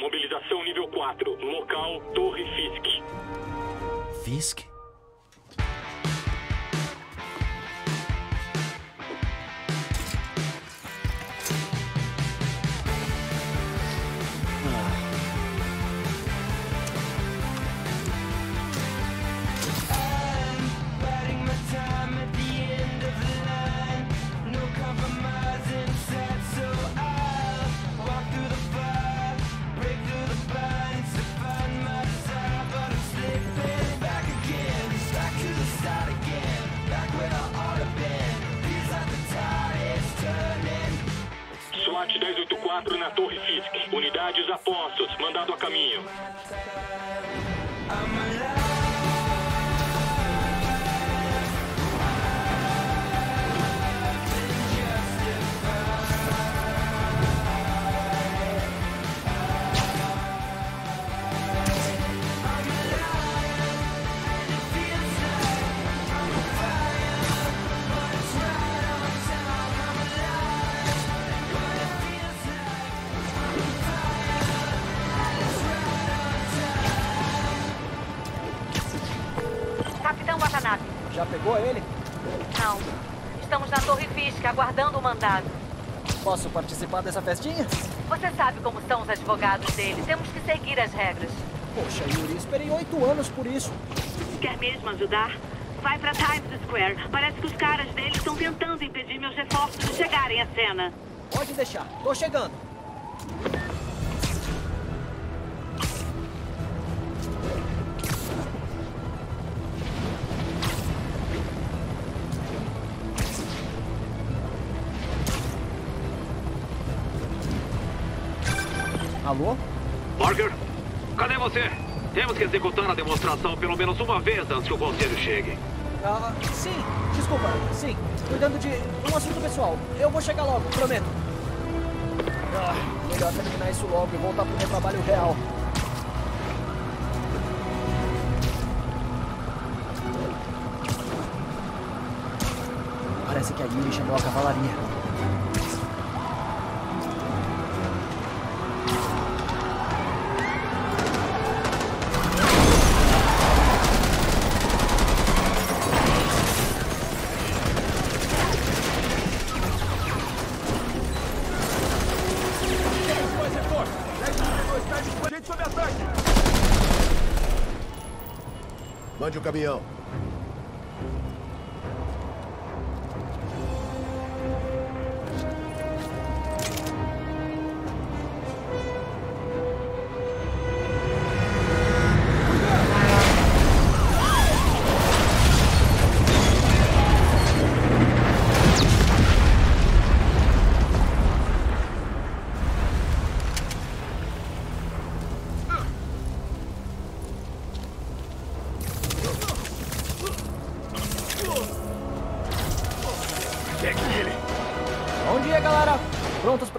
Mobilização nível 4. Local Torre Fisk. Fisk? Participar dessa festinha? Você sabe como são os advogados dele. Temos que seguir as regras. Poxa, Yuri, esperei oito anos por isso. Quer mesmo ajudar? Vai pra Times Square. Parece que os caras dele estão tentando impedir meus reforços de chegarem à cena. Pode deixar, tô chegando. Demonstração pelo menos uma vez antes que o conselho chegue. Ah, sim, desculpa, sim. Cuidando de um assunto pessoal. Eu vou chegar logo, prometo. Ah, melhor terminar isso logo e voltar pro meu trabalho real. Parece que a Yuri chamou a cavalaria.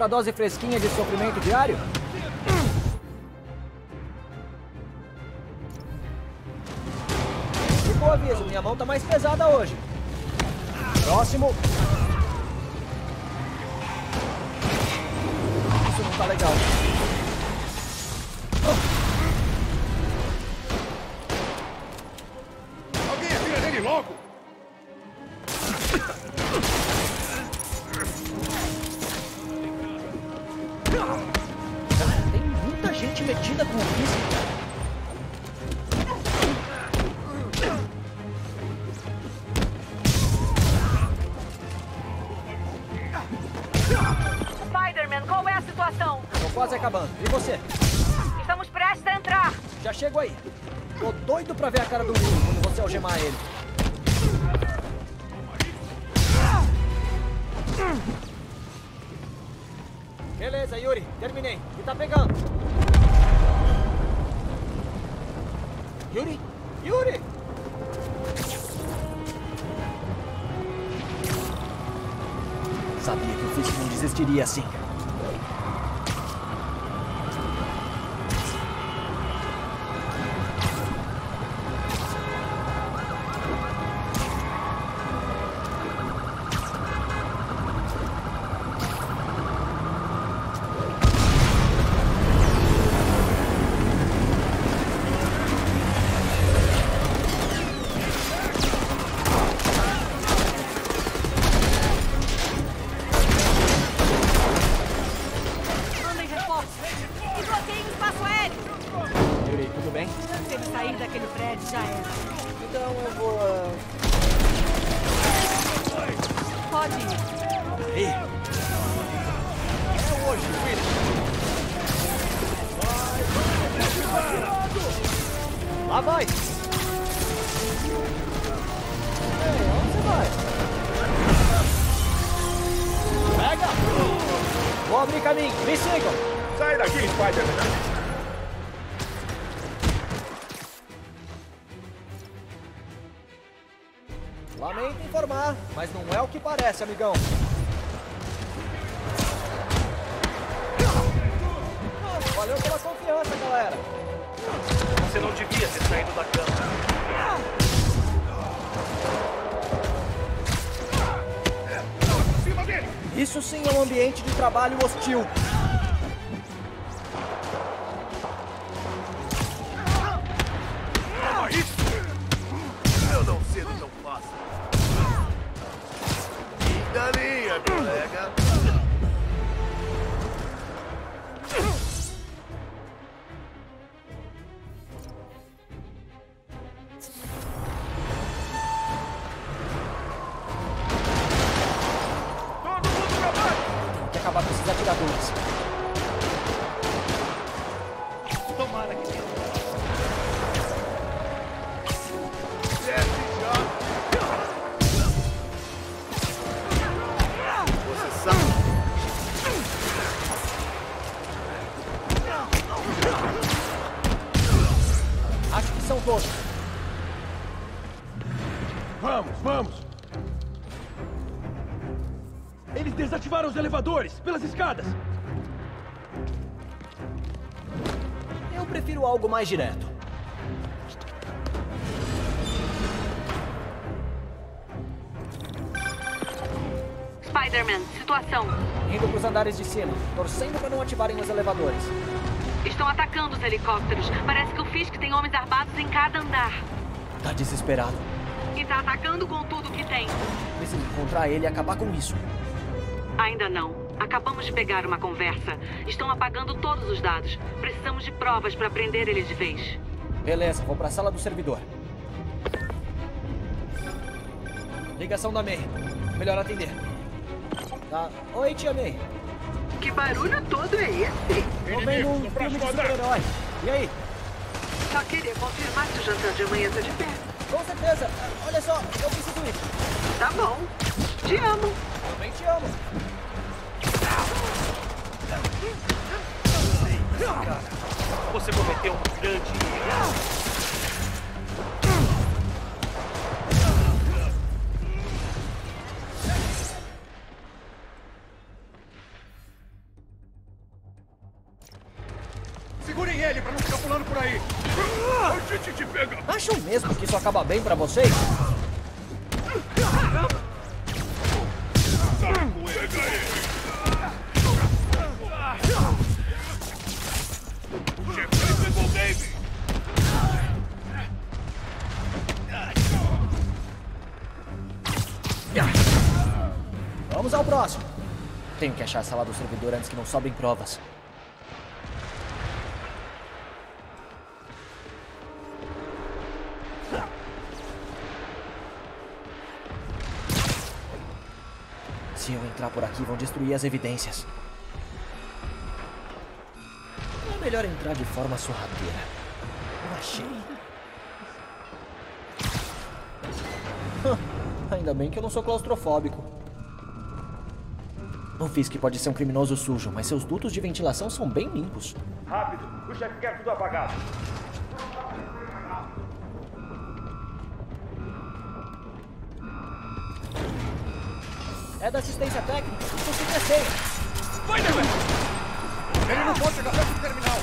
Pra dose fresquinha de sofrimento diário? Fica o aviso, minha mão tá mais pesada hoje. Próximo. Sair daquele prédio já era. Então eu vou. ah, Pode ir. Ei, É hoje, filho. Lá vai! Ei, onde você vai? Pega! Vou abrir caminho, me sigam! Sai daqui, Spider-Man. Informar, mas não é o que parece, amigão. Valeu pela confiança, galera. você não devia ter saído da cama. Isso sim é um ambiente de trabalho hostil. Eu prefiro algo mais direto. Spider-Man, situação. Indo pros andares de cima, torcendo para não ativarem os elevadores. Estão atacando os helicópteros. Parece que o Fisk tem homens armados em cada andar. Tá desesperado. E tá atacando com tudo que tem. Preciso encontrar ele e acabar com isso. Ainda não. Acabamos de pegar uma conversa. Estão apagando todos os dados. Precisamos de provas para prender eles de vez. Beleza, vou pra sala do servidor. Ligação da May. Melhor atender. Tá. Oi, tia May. Que barulho todo é esse? Tô vendo um filme de super-herói. E aí? Só queria confirmar se o jantar de amanhã tá de pé. Com certeza. Olha só, eu preciso ir. Tá bom. Te amo. Também te amo. Você cometeu um grande erro. Segurem ele pra não ficar pulando por aí. A gente te pega. Acham mesmo que isso acaba bem pra vocês? Achar a sala do servidor antes que não sobem provas. Se eu entrar por aqui, vão destruir as evidências. É melhor entrar de forma sorrateira. Eu achei. Ainda bem que eu não sou claustrofóbico. O Fisk pode ser um criminoso sujo, mas seus dutos de ventilação são bem limpos. Rápido. O chefe quer tudo apagado. É da assistência técnica, consegui a senha. Spider-Man! Ele não pode chegar perto do terminal.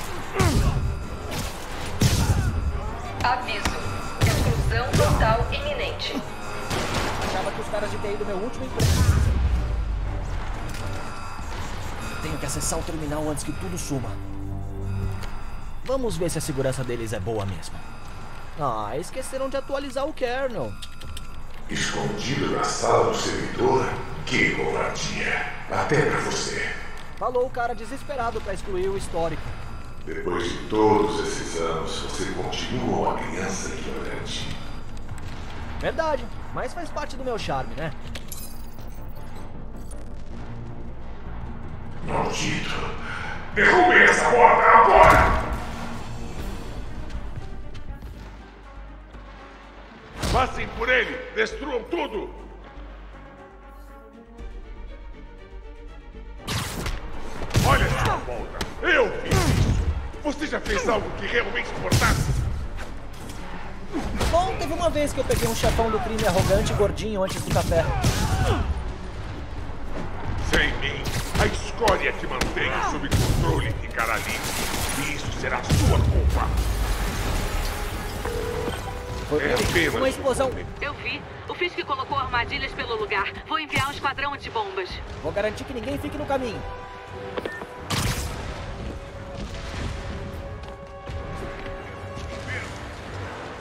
Aviso. Exclusão total iminente. Achava que os caras de TI do meu último emprego. Tenho que acessar o terminal antes que tudo suma. Vamos ver se a segurança deles é boa mesmo. Ah, esqueceram de atualizar o kernel. Escondido na sala do servidor? Que covardia. Até pra você. Falou o cara desesperado pra excluir o histórico. Depois de todos esses anos, você continua uma criança ignorante. Verdade, mas faz parte do meu charme, né? Maldito! Derrube essa porta agora! Passem por ele! Destruam tudo! Olha sua volta! Eu fiz isso! Você já fez algo que realmente importasse? Bom, teve uma vez que eu peguei um chefão do crime arrogante e gordinho antes do café. Sem mim, escória que mantém sob controle ficará ali. E isso será sua culpa. Foi É apenas uma explosão. Eu vi. O Fisk colocou armadilhas pelo lugar. Vou enviar um esquadrão de bombas. Vou garantir que ninguém fique no caminho.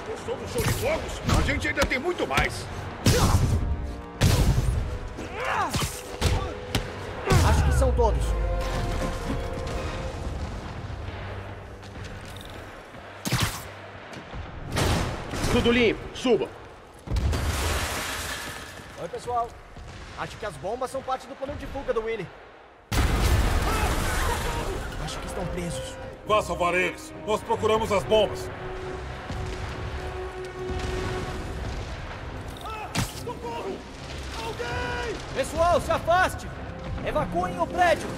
Gostou do show de fogos? A gente ainda tem muito mais. Todos. Tudo limpo. Suba. Oi, pessoal. Acho que as bombas são parte do plano de fuga do Willy. Acho que estão presos. Vá salvar eles. Nós procuramos as bombas. Pessoal, se afaste! Evacuem o prédio!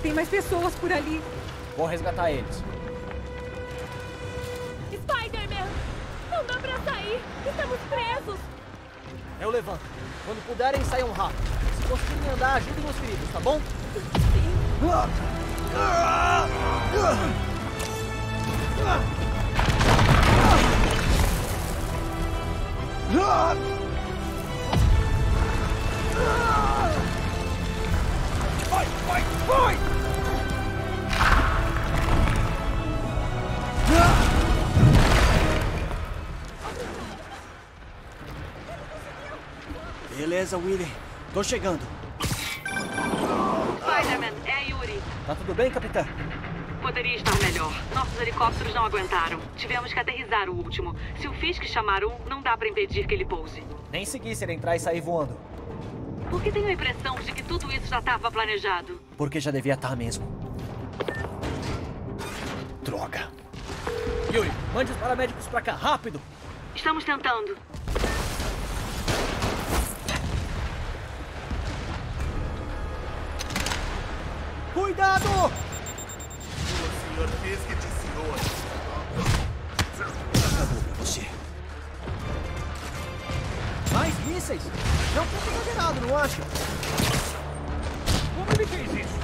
Tem mais pessoas por ali. Vou resgatar eles. Spider-Man! Não dá pra sair! Estamos presos! Eu levanto. Quando puderem, saiam rápido. Se conseguirem andar, ajudem os feridos, tá bom? Vai, vai, vai! Beleza, Willy. Tô chegando. Spider-Man, é Yuri. Tá tudo bem, capitã? Poderia estar melhor. Nossos helicópteros não aguentaram. Tivemos que aterrissar o último. Se o Fisk chamar um, não dá pra impedir que ele pouse. Nem segui se ele entrar e sair voando. Porque tenho a impressão de que tudo isso já estava planejado. Porque já devia estar mesmo. Droga. Yuri, mande os paramédicos pra cá, rápido! Estamos tentando. Cuidado! Senhor Fisk de senhor. Acabou pra você. Mais mísseis? É um pouco exagerado, não acha? Como ele fez isso?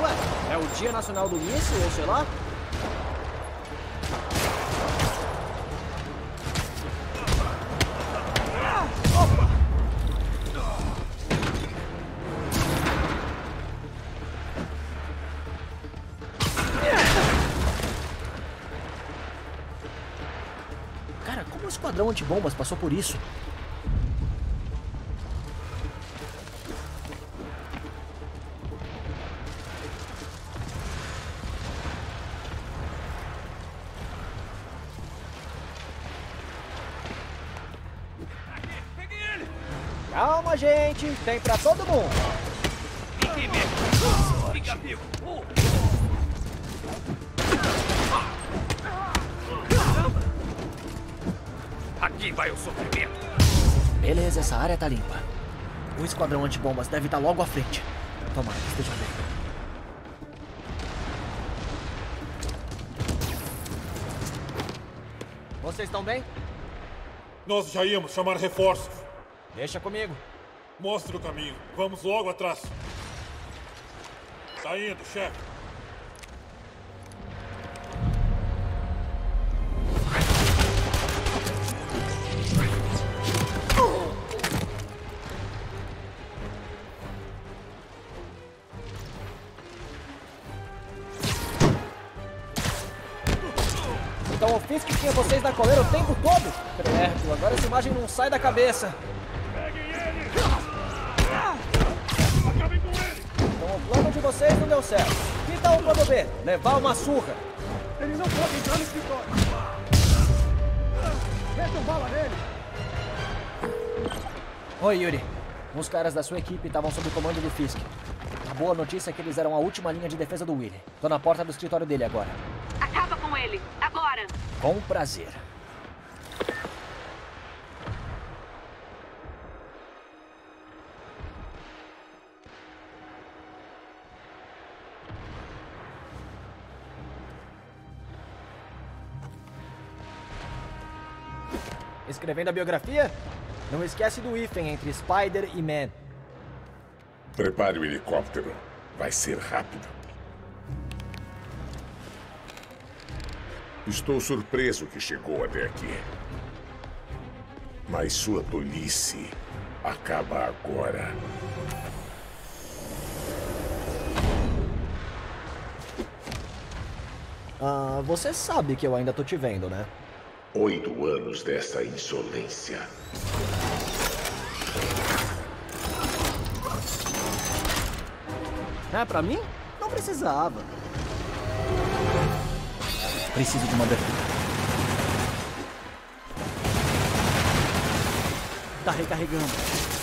Ué, é o Dia Nacional do Míssil, ou sei lá? Esquadrão antibombas passou por isso? Calma, gente. Tem pra todo mundo. Vai o sofrimento. Beleza, essa área tá limpa. O esquadrão antibombas deve estar logo à frente. Tomara que esteja bem. Vocês estão bem? Nós já íamos chamar reforços. Deixa comigo. Mostre o caminho. Vamos logo atrás. Tá indo, chefe. Sai da cabeça. Então o plano de vocês não deu certo. Que tal o plano B? Levar uma surra. Ele não pode entrar no escritório. Metam bala nele. Oi, Yuri. Uns caras da sua equipe estavam sob o comando do Fisk. A boa notícia é que eles eram a última linha de defesa do Willy. Tô na porta do escritório dele agora. Acaba com ele, agora! Com prazer. Escrevendo a biografia? Não esquece do hífen entre Spider e Man. Prepare o helicóptero. Vai ser rápido. Estou surpreso que chegou até aqui. Mas sua tolice acaba agora. Ah, você sabe que eu ainda tô te vendo, né? Oito anos dessa insolência. É, pra mim? Não precisava. Preciso de uma abertura. Tá recarregando.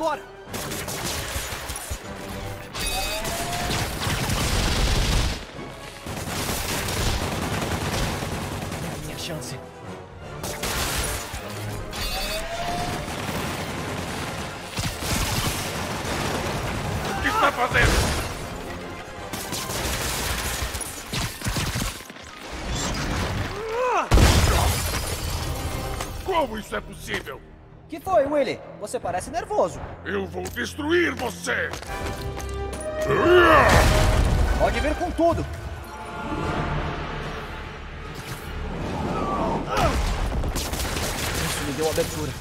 Agora! É a minha chance. O que está fazendo? Como isso é possível? Que foi, Willy? Você parece nervoso. Eu vou destruir você! Pode vir com tudo. Isso me deu abertura.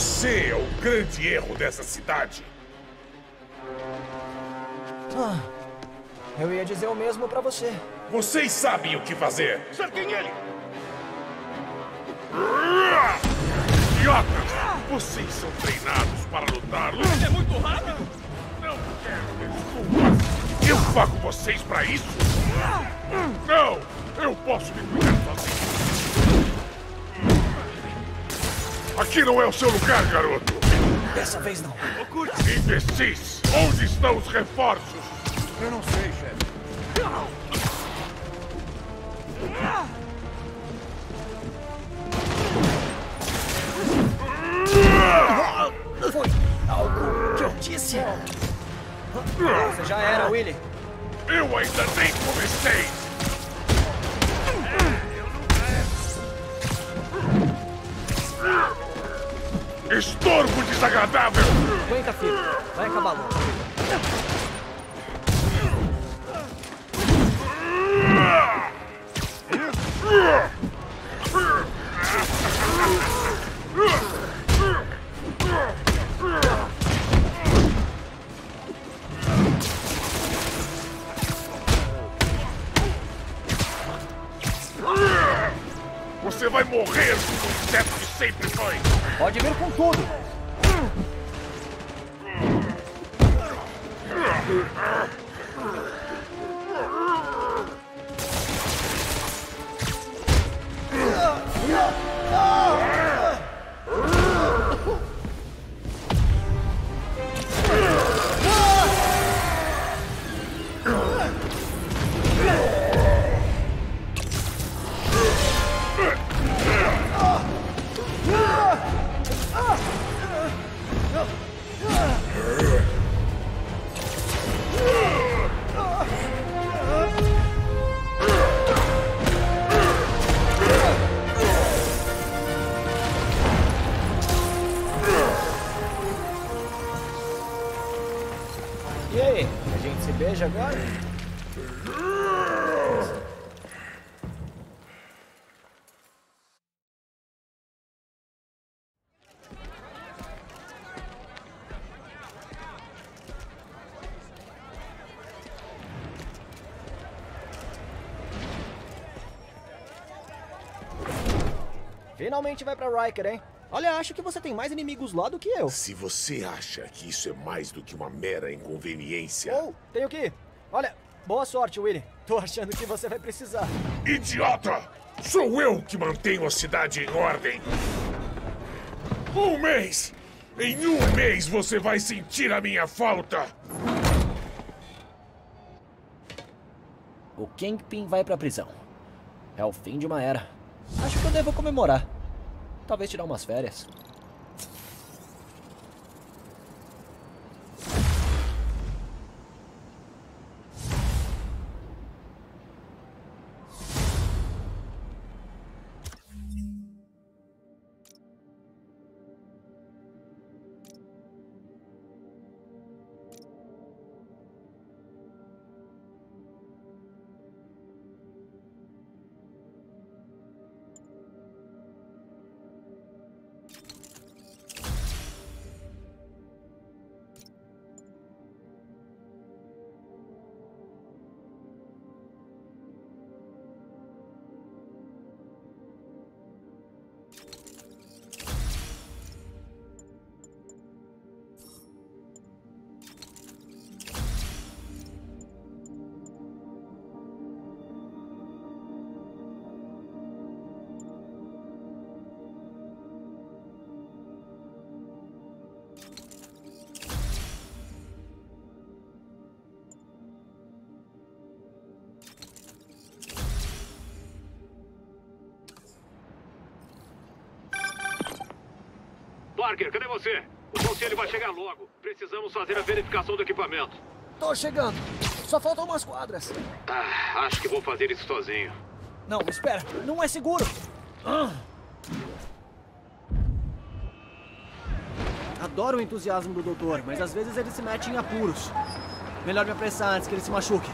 Você é o grande erro dessa cidade. Ah, eu ia dizer o mesmo pra você. Vocês sabem o que fazer. Cerquem ele. Idiotas! Vocês são treinados para lutar. Ele é muito rápido. Não quero desculpas. Eu pago vocês pra isso? Não! Eu posso me cuidar sozinho. Aqui não é o seu lugar, garoto. Dessa vez não. Imbecis! Onde estão os reforços? Eu não sei, chefe. Foi algo que eu disse. Você já era, Willy. Eu ainda nem comecei! Estorvo desagradável! Aguenta, filho. Vai acabar logo. Você vai morrer inseto sempre foi. Pode vir com tudo. Ah! E aí, a gente se beija agora? Finalmente vai pra Riker, hein? Olha, acho que você tem mais inimigos lá do que eu. Se você acha que isso é mais do que uma mera inconveniência. Oh, tenho que ir. Olha, boa sorte, Willy. Tô achando que você vai precisar. Idiota! Sou eu que mantenho a cidade em ordem. Um mês! Em um mês você vai sentir a minha falta! O Kingpin vai pra prisão. É o fim de uma era. Acho que eu devo comemorar. Talvez tirar umas férias. Você? O conselho vai chegar logo. Precisamos fazer a verificação do equipamento. Tô chegando. Só faltam umas quadras. Ah, acho que vou fazer isso sozinho. Não, espera. Não é seguro. Ah. Adoro o entusiasmo do doutor, mas às vezes ele se mete em apuros. Melhor me apressar antes que ele se machuque.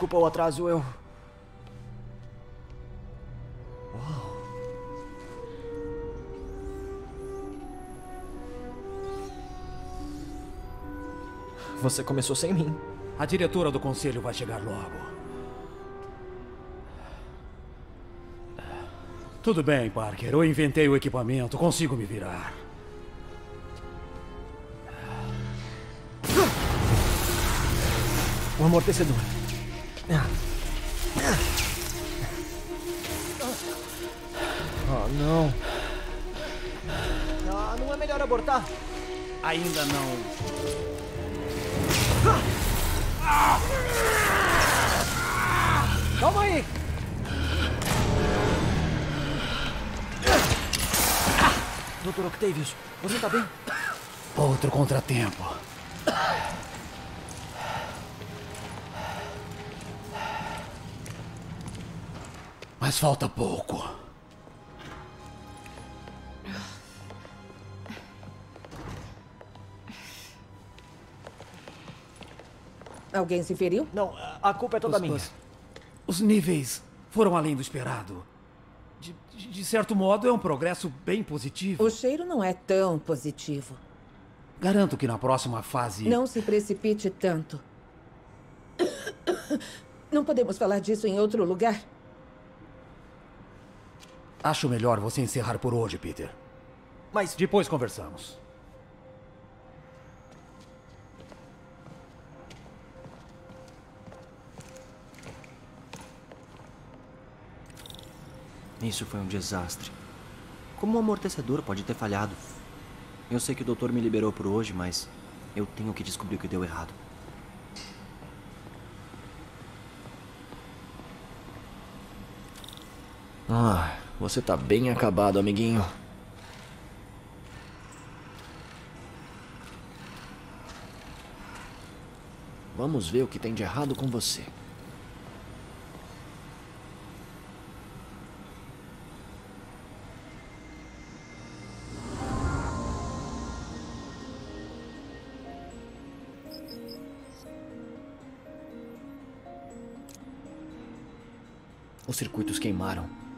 Desculpa o atraso, eu. Uau. Você começou sem mim. A diretora do conselho vai chegar logo. Tudo bem, Parker. Eu inventei o equipamento. Consigo me virar. O amortecedor. Oh, não. Ah, não é melhor abortar? Ainda não. Calma aí! Dr. Octavius, você tá bem? Outro contratempo. Falta pouco. Alguém se feriu? Não, a culpa é toda Os- minha. os- Os níveis foram além do esperado. De, de- de certo modo, é um progresso bem positivo. O cheiro não é tão positivo. Garanto que na próxima fase. Não se precipite tanto. Não podemos falar disso em outro lugar? Acho melhor você encerrar por hoje, Peter. Mas. Depois conversamos. Isso foi um desastre. Como o amortecedor pode ter falhado? Eu sei que o doutor me liberou por hoje, mas eu tenho que descobrir o que deu errado. Ah, você tá bem acabado, amiguinho. Vamos ver o que tem de errado com você. Os circuitos queimaram.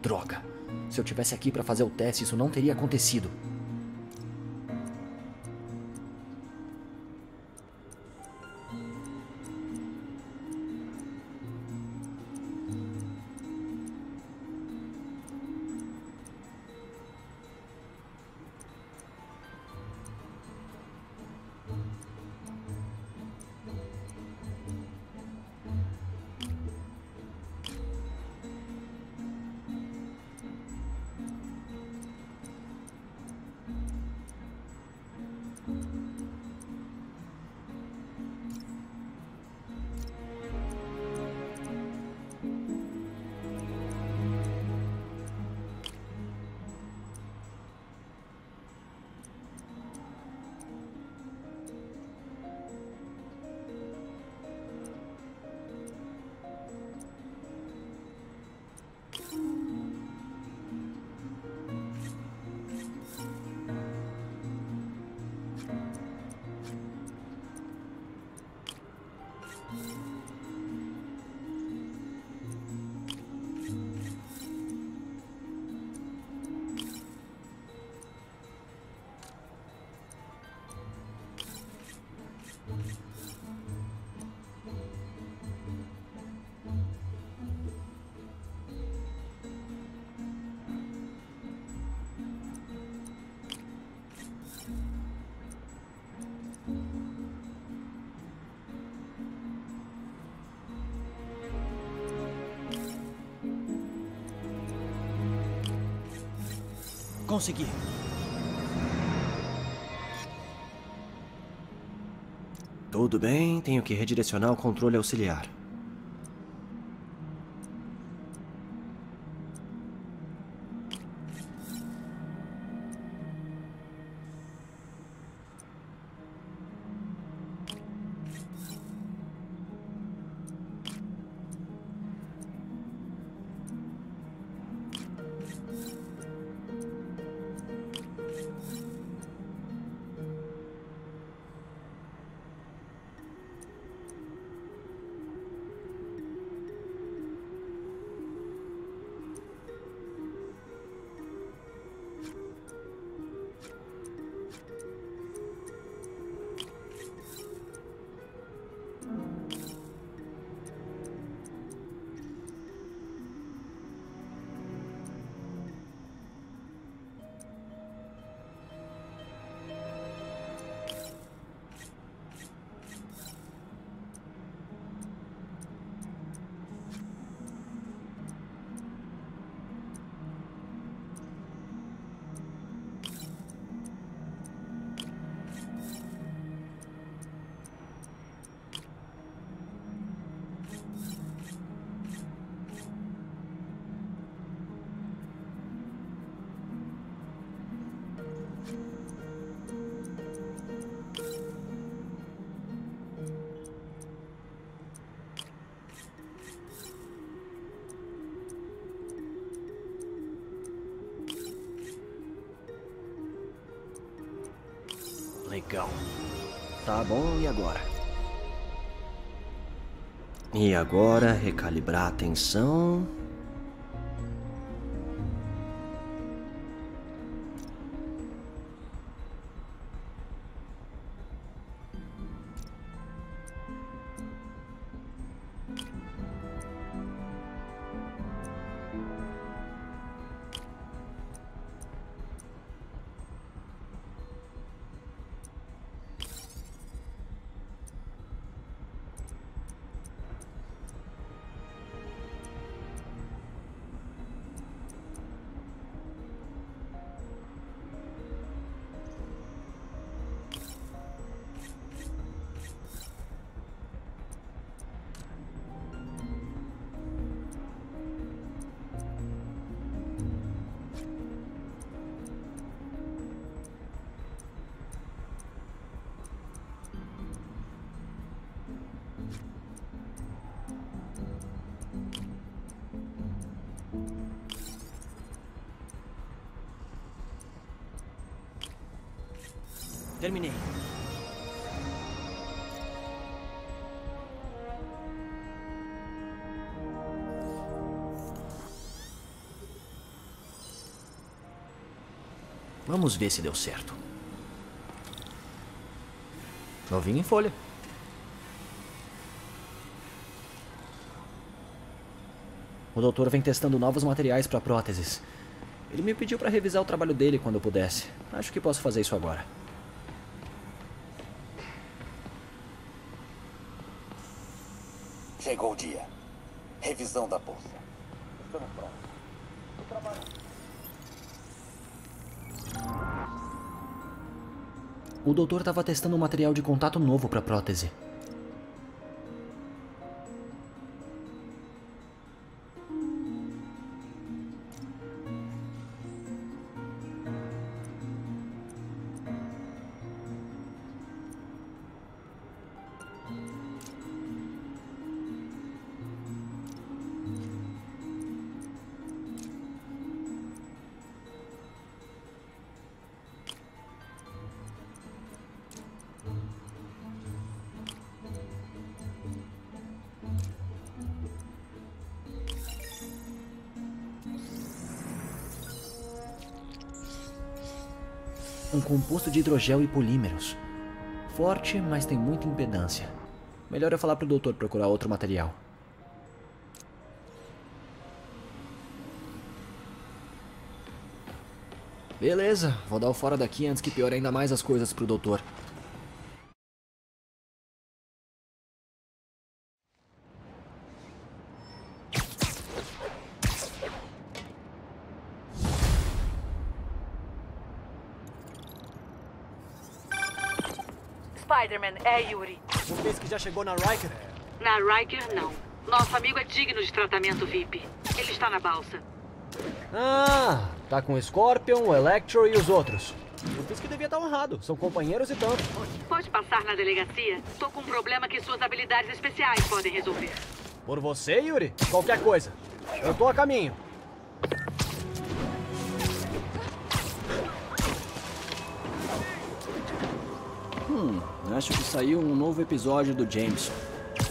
Droga. Se eu tivesse aqui para fazer o teste, isso não teria acontecido. Consegui. Tudo bem, tenho que redirecionar o controle auxiliar. Legal. Tá bom, e agora? E agora, recalibrar a atenção. Vamos ver se deu certo. Novinho em folha. O doutor vem testando novos materiais para próteses. Ele me pediu para revisar o trabalho dele quando eu pudesse. Acho que posso fazer isso agora. Chegou o dia. Revisão da bolsa. Estamos prontos. O trabalho. O doutor estava testando um material de contato novo para prótese. Composto de hidrogel e polímeros. Forte, mas tem muita impedância. Melhor eu falar pro doutor procurar outro material. Beleza, vou dar o fora daqui antes que piore ainda mais as coisas pro doutor. É Yuri. O Fisk já chegou na Riker? Na Riker, não. Nosso amigo é digno de tratamento VIP. Ele está na balsa. Ah, tá com o Scorpion, o Electro e os outros. O Fisk devia estar honrado. São companheiros e tanto. Pode passar na delegacia? Tô com um problema que suas habilidades especiais podem resolver. Por você, Yuri? Qualquer coisa. Eu tô a caminho. Acho que saiu um novo episódio do Jameson.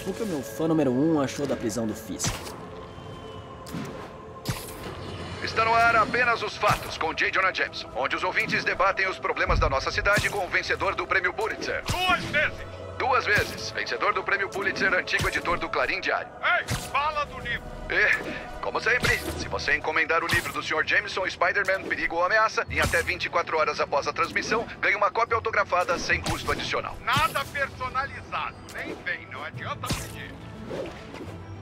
O que o meu fã número 1 um achou da prisão do Fisk? Está no ar apenas os fatos com J. Jonah Jameson, onde os ouvintes debatem os problemas da nossa cidade com o vencedor do prêmio Pulitzer. Duas vezes! Duas vezes. Vencedor do prêmio Pulitzer, antigo editor do Clarim Diário. Ei, fala do livro! E, como sempre, se você encomendar o livro do Sr. Jameson, Spider-Man, Perigo ou Ameaça, em até 24 horas após a transmissão, ganha uma cópia autografada sem custo adicional. Nada personalizado. Nem vem, não adianta pedir.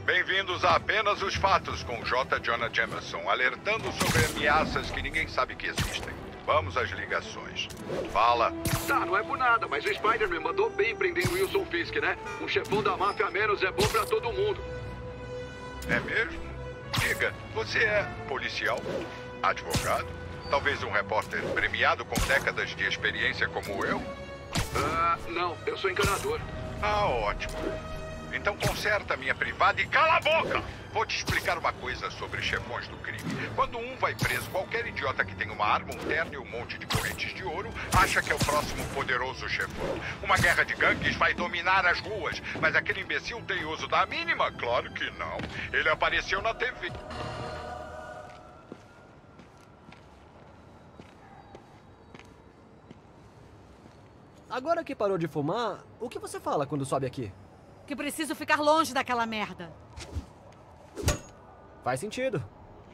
Bem-vindos a Apenas os Fatos com J. Jonah Jameson, alertando sobre ameaças que ninguém sabe que existem. Vamos às ligações. Fala. Tá, não é por nada, mas o Spider-Man mandou bem prendendo Wilson Fisk, né? Um chefão da máfia a menos é bom pra todo mundo. É mesmo? Diga, você é policial? Advogado? Talvez um repórter premiado com décadas de experiência como eu? Ah, não, eu sou encanador. Ah, ótimo. Então conserta a minha privada e cala a boca! Vou te explicar uma coisa sobre chefões do crime. Quando um vai preso, qualquer idiota que tem uma arma, um terno e um monte de correntes de ouro acha que é o próximo poderoso chefão. Uma guerra de gangues vai dominar as ruas, mas aquele imbecil tem uso da mínima? Claro que não. Ele apareceu na TV. Agora que parou de fumar, o que você fala quando sobe aqui? Que preciso ficar longe daquela merda. Faz sentido.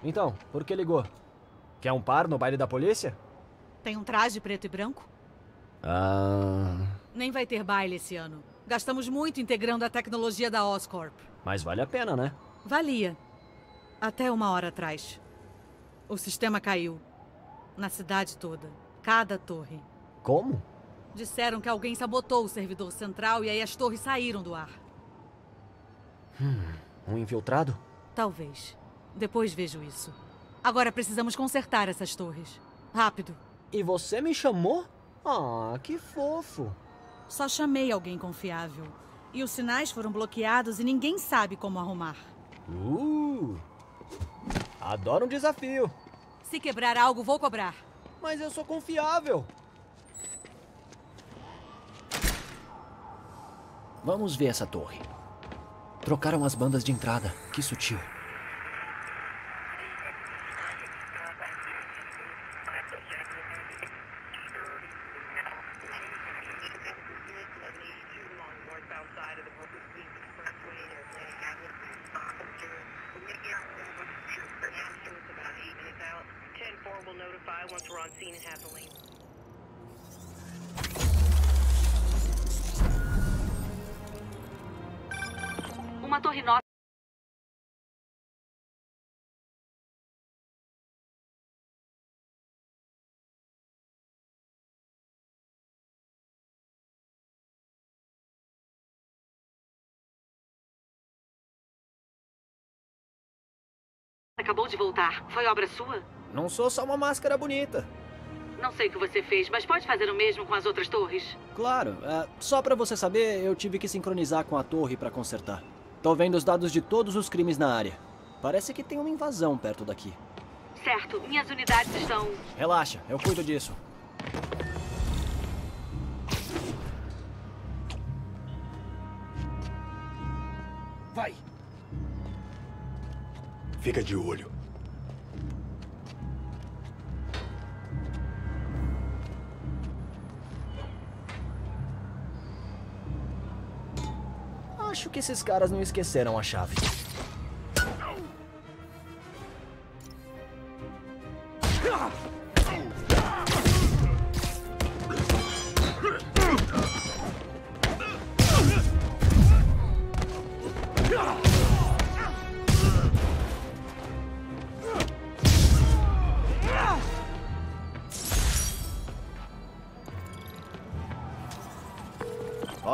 Então, por que ligou? Quer um par no baile da polícia? Tem um traje preto e branco? Ah. Nem vai ter baile esse ano. Gastamos muito integrando a tecnologia da Oscorp. Mas vale a pena, né? Valia. Até uma hora atrás. O sistema caiu. Na cidade toda. Cada torre. Como? Disseram que alguém sabotou o servidor central e aí as torres saíram do ar. Hum, um infiltrado? Talvez. Depois vejo isso. Agora precisamos consertar essas torres. Rápido. E você me chamou? Ah, que fofo. Só chamei alguém confiável. E os sinais foram bloqueados e ninguém sabe como arrumar. Uh! Adoro um desafio. Se quebrar algo, vou cobrar. Mas eu sou confiável. Vamos ver essa torre. Trocaram as bandas de entrada. Que sutil. Acabou de voltar. Foi obra sua? Não sou só uma máscara bonita. Não sei o que você fez, mas pode fazer o mesmo com as outras torres? Claro. É, só pra você saber, eu tive que sincronizar com a torre pra consertar. Tô vendo os dados de todos os crimes na área. Parece que tem uma invasão perto daqui. Certo. Minhas unidades estão... Relaxa, eu cuido disso. Vai. Fica de olho. Acho que esses caras não esqueceram a chave.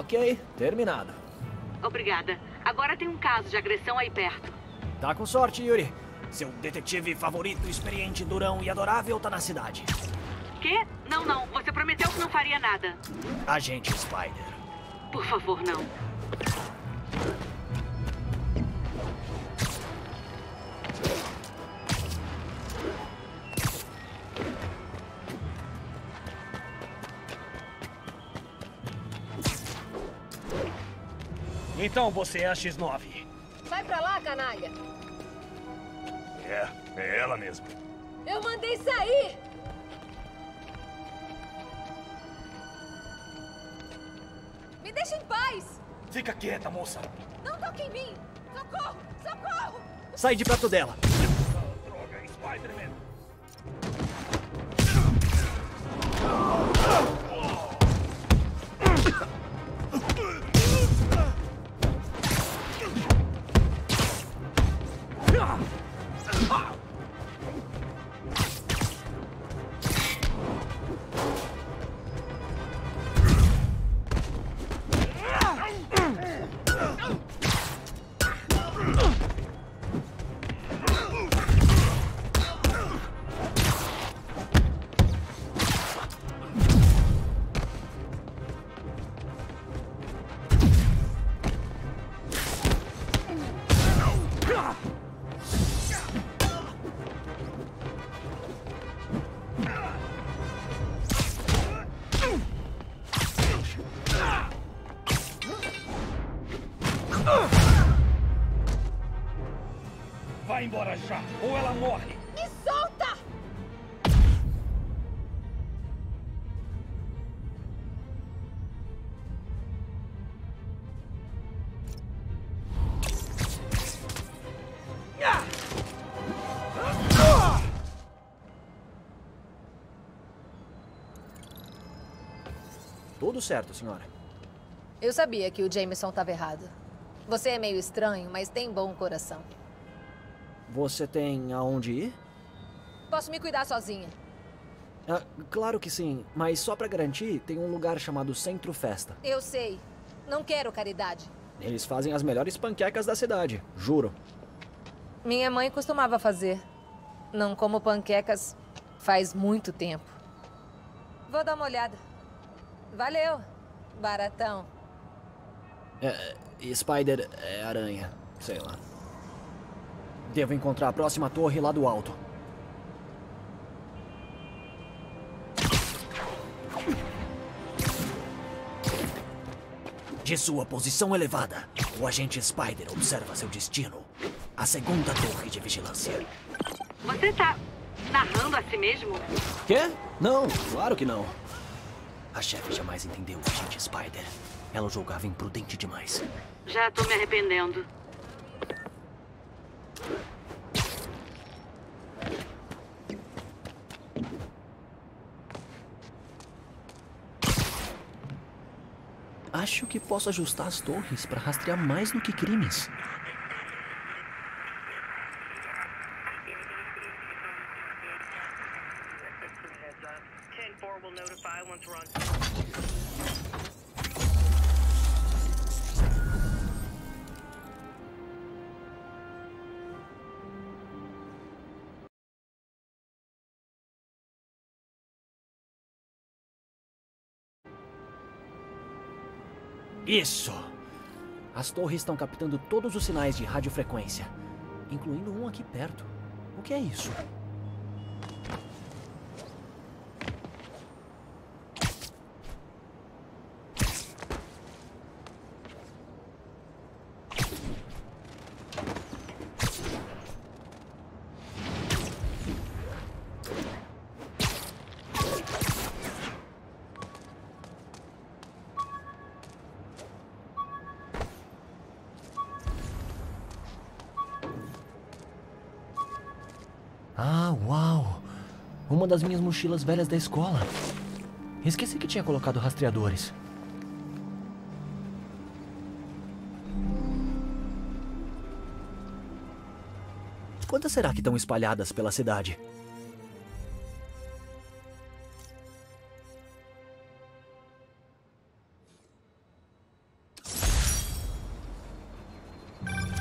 Ok, terminado. Obrigada. Agora tem um caso de agressão aí perto. Tá com sorte, Yuri. Seu detetive favorito, experiente, durão e adorável tá na cidade. Quê? Não, não. Você prometeu que não faria nada. Agente Spider. Por favor, não. Então você é a X9. Vai pra lá, canalha. É, é ela mesmo. Eu mandei sair. Me deixa em paz. Fica quieta, moça. Não toque em mim. Socorro, socorro. Sai de perto dela. Droga, Spider-Man. Tudo certo, senhora. Eu sabia que o Jameson estava errado. Você é meio estranho, mas tem bom coração. Você tem aonde ir? Posso me cuidar sozinha. Ah, claro que sim, mas só pra garantir, tem um lugar chamado Centro Festa. Eu sei. Não quero caridade. Eles fazem as melhores panquecas da cidade, juro. Minha mãe costumava fazer. Não como panquecas faz muito tempo. Vou dar uma olhada. Valeu, baratão. É, Spider é aranha, sei lá. Devo encontrar a próxima torre lá do alto. De sua posição elevada, o agente Spider observa seu destino. A segunda torre de vigilância. Você tá narrando a si mesmo? Quê? Não, claro que não. A chefe jamais entendeu o agente Spider. Ela o julgava imprudente demais. Já tô me arrependendo. Acho que posso ajustar as torres para rastrear mais do que crimes. Isso! As torres estão captando todos os sinais de radiofrequência, incluindo um aqui perto. O que é isso? Uma das minhas mochilas velhas da escola. Esqueci que tinha colocado rastreadores. Quantas será que estão espalhadas pela cidade?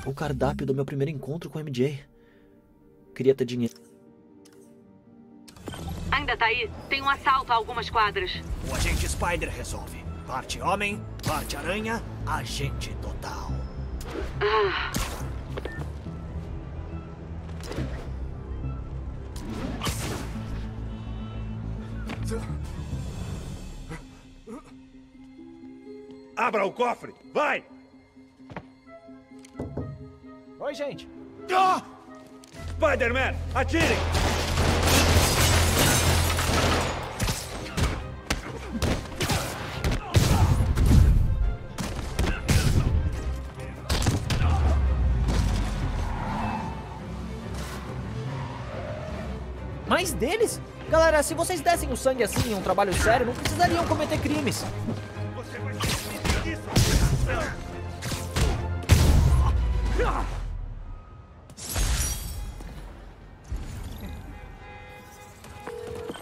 O cardápio do meu primeiro encontro com o MJ. Queria ter dinheiro. Aí? Tem um assalto a algumas quadras. O agente Spider resolve. Parte homem, parte aranha, agente total. Ah. Abra o cofre! Vai! Oi, gente. Ah! Spider-Man, atire! Mais deles? Galera, se vocês dessem o sangue assim em um trabalho sério, não precisariam cometer crimes.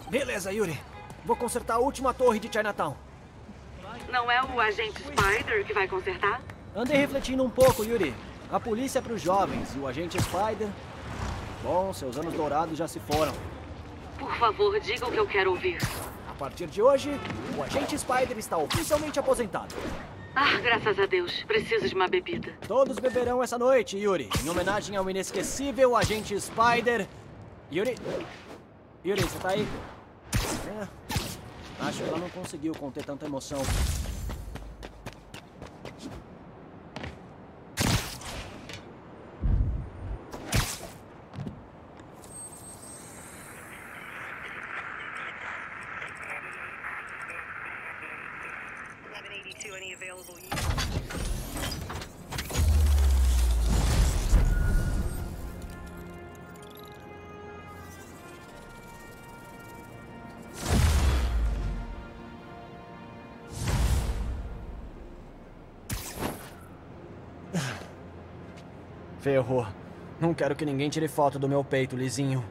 Beleza, Yuri. Vou consertar a última torre de Chinatown. Não é o agente Spider que vai consertar? Andei refletindo um pouco, Yuri. A polícia é para os jovens e o agente Spider. Bom, seus anos dourados já se foram. Por favor, diga o que eu quero ouvir. A partir de hoje, o agente Spider está oficialmente aposentado. Ah, graças a Deus. Preciso de uma bebida. Todos beberão essa noite, Yuri, em homenagem ao inesquecível agente Spider. Yuri? Yuri, você tá aí? É. Acho que ela não conseguiu conter tanta emoção. Ferrou. Não quero que ninguém tire foto do meu peito, lisinho.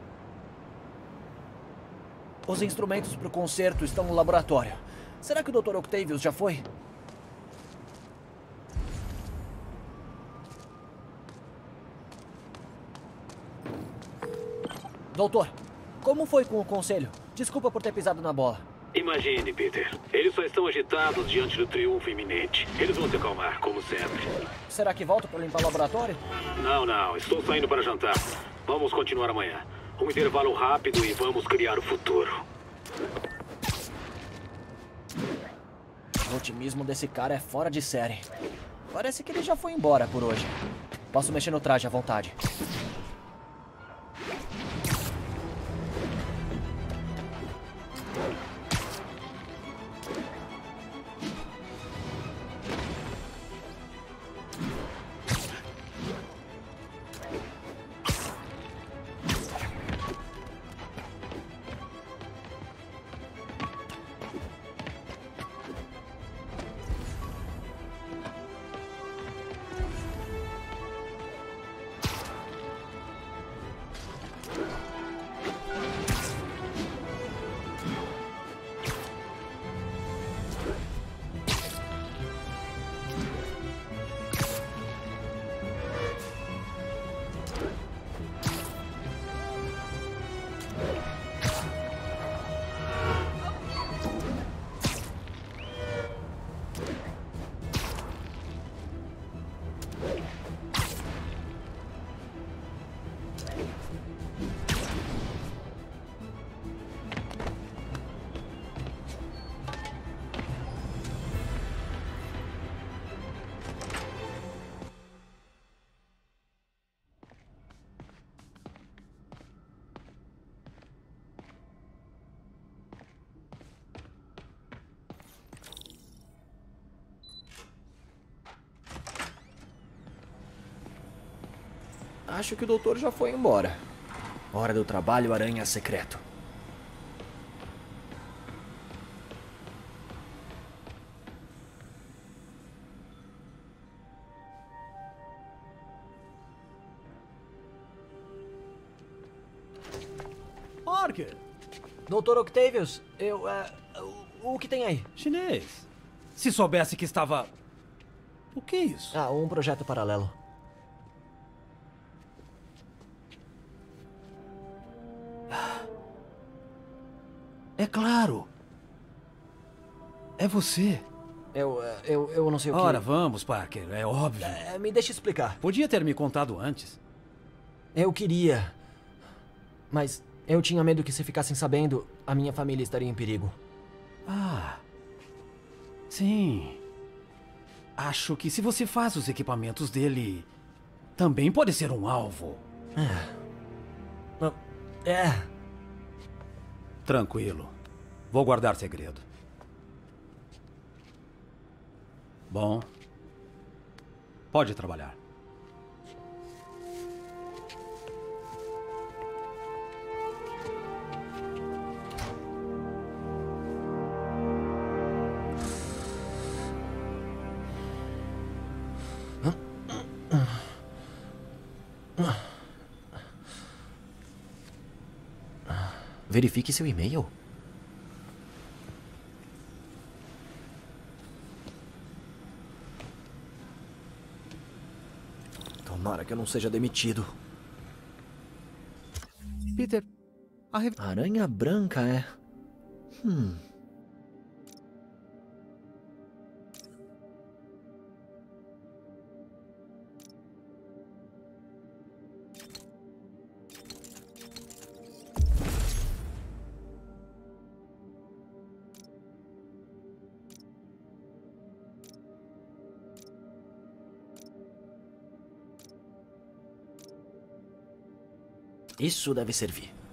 Os instrumentos para o concerto estão no laboratório. Será que o Dr. Octavius já foi? Doutor, como foi com o conselho? Desculpa por ter pisado na bola. Imagine, Peter. Eles só estão agitados diante do triunfo iminente. Eles vão se acalmar, como sempre. Será que volto para limpar o laboratório? Não, não. Estou saindo para jantar. Vamos continuar amanhã. Um intervalo rápido e vamos criar o futuro. O otimismo desse cara é fora de série. Parece que ele já foi embora por hoje. Posso mexer no traje à vontade. Acho que o doutor já foi embora. Hora do trabalho aranha secreto. Parker! Doutor Octavius, eu. é, o, o que tem aí? Chinês. Se soubesse que estava. O que é isso? Ah, um projeto paralelo. Claro. É você. Eu, é, eu, eu não sei o que. Ora, vamos, Parker. É óbvio. É, me deixa explicar. Podia ter me contado antes. Eu queria. Mas eu tinha medo que se ficassem sabendo, a minha família estaria em perigo. Ah. Sim. Acho que se você faz os equipamentos dele, também pode ser um alvo. É. É. Tranquilo. Vou guardar segredo. Bom. Pode trabalhar. Verifique seu e-mail. Tomara que eu não seja demitido. Peter, a. Aranha branca é. Hum. Isso deve servir.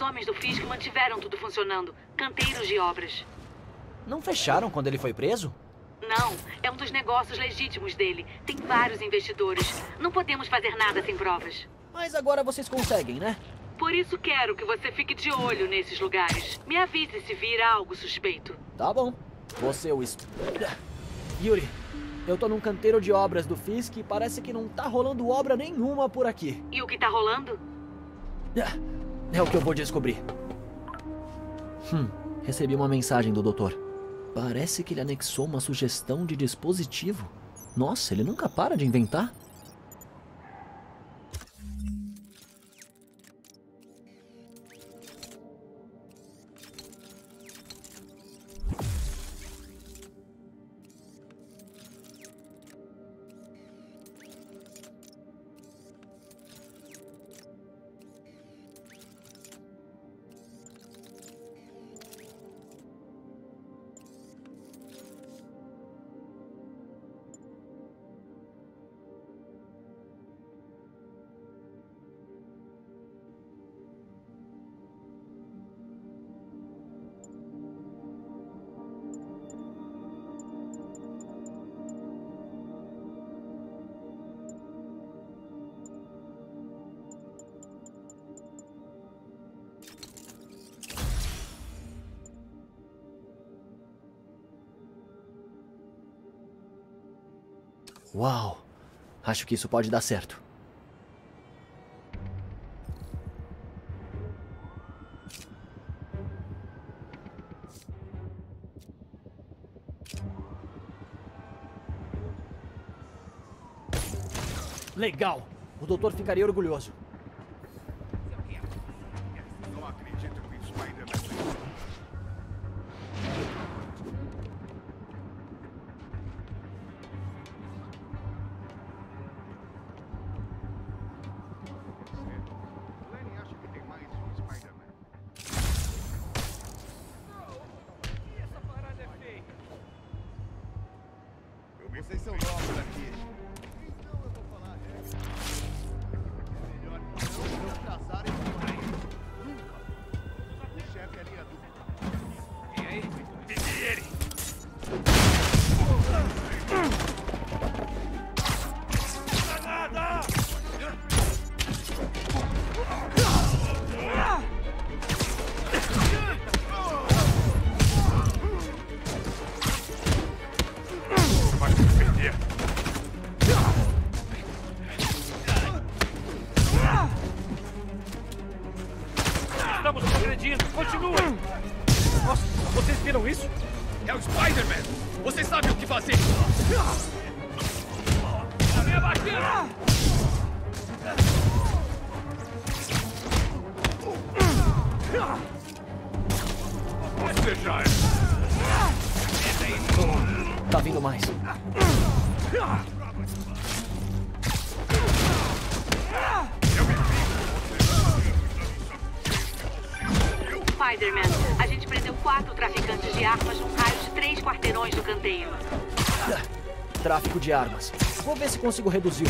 Os homens do Fisk mantiveram tudo funcionando. Canteiros de obras. Não fecharam quando ele foi preso? Não, é um dos negócios legítimos dele. Tem vários investidores. Não podemos fazer nada sem provas. Mas agora vocês conseguem, né? Por isso quero que você fique de olho nesses lugares. Me avise se vir algo suspeito. Tá bom. Você o est... Yuri, eu tô num canteiro de obras do Fisk e parece que não tá rolando obra nenhuma por aqui. E o que tá rolando? É o que eu vou descobrir. Hum, recebi uma mensagem do doutor. Parece que ele anexou uma sugestão de dispositivo. Nossa, ele nunca para de inventar. Acho que isso pode dar certo. Legal! O doutor ficaria orgulhoso. De armas. Vou ver se consigo reduzir o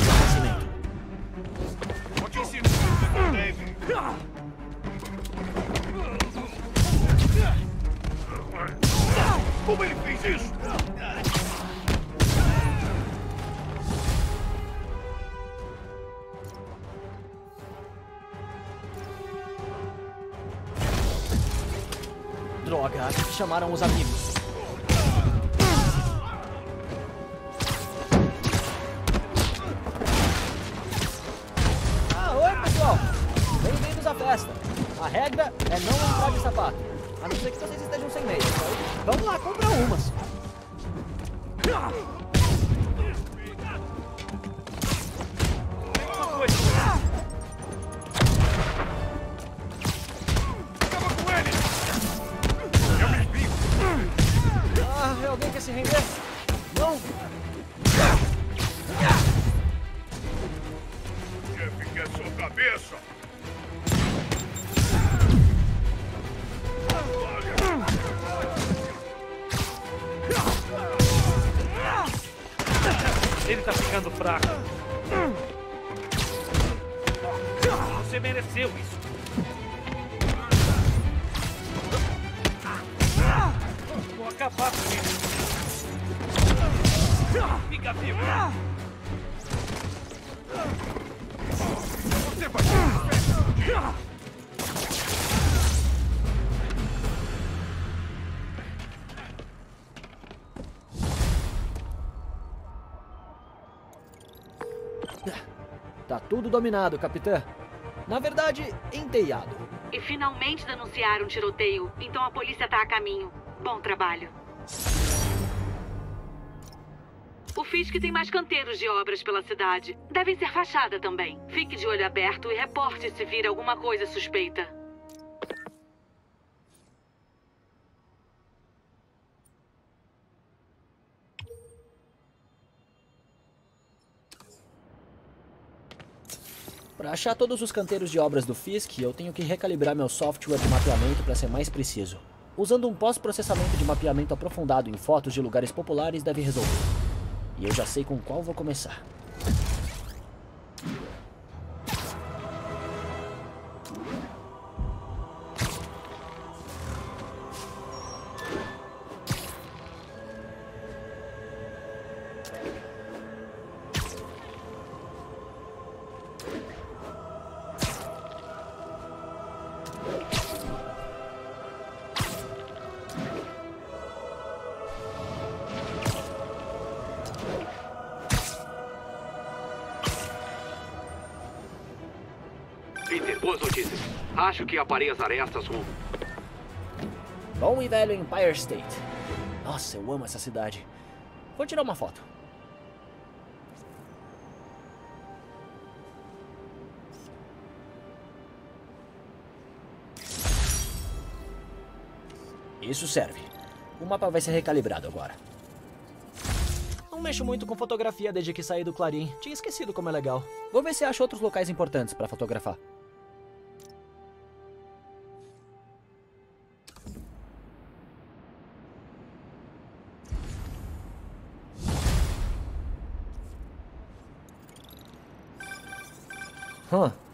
deve? Como ele fez isso? Droga, acho que chamaram os Ele tá ficando fraco. Você mereceu isso. Vou acabar com ele. Fica vivo. Você vai tudo dominado, capitã. Na verdade, enteiado. E finalmente denunciaram um tiroteio, então a polícia tá a caminho. Bom trabalho. O Fisk tem mais canteiros de obras pela cidade. Devem ser fachada também. Fique de olho aberto e reporte se vir alguma coisa suspeita. Para achar todos os canteiros de obras do Fisk, eu tenho que recalibrar meu software de mapeamento para ser mais preciso. Usando um pós-processamento de mapeamento aprofundado em fotos de lugares populares deve resolver. E eu já sei com qual vou começar. Que aparei as arestas com... Bom e velho Empire State. Nossa, eu amo essa cidade. Vou tirar uma foto. Isso serve. O mapa vai ser recalibrado agora. Não mexo muito com fotografia desde que saí do Clarim. Tinha esquecido como é legal. Vou ver se acho outros locais importantes para fotografar.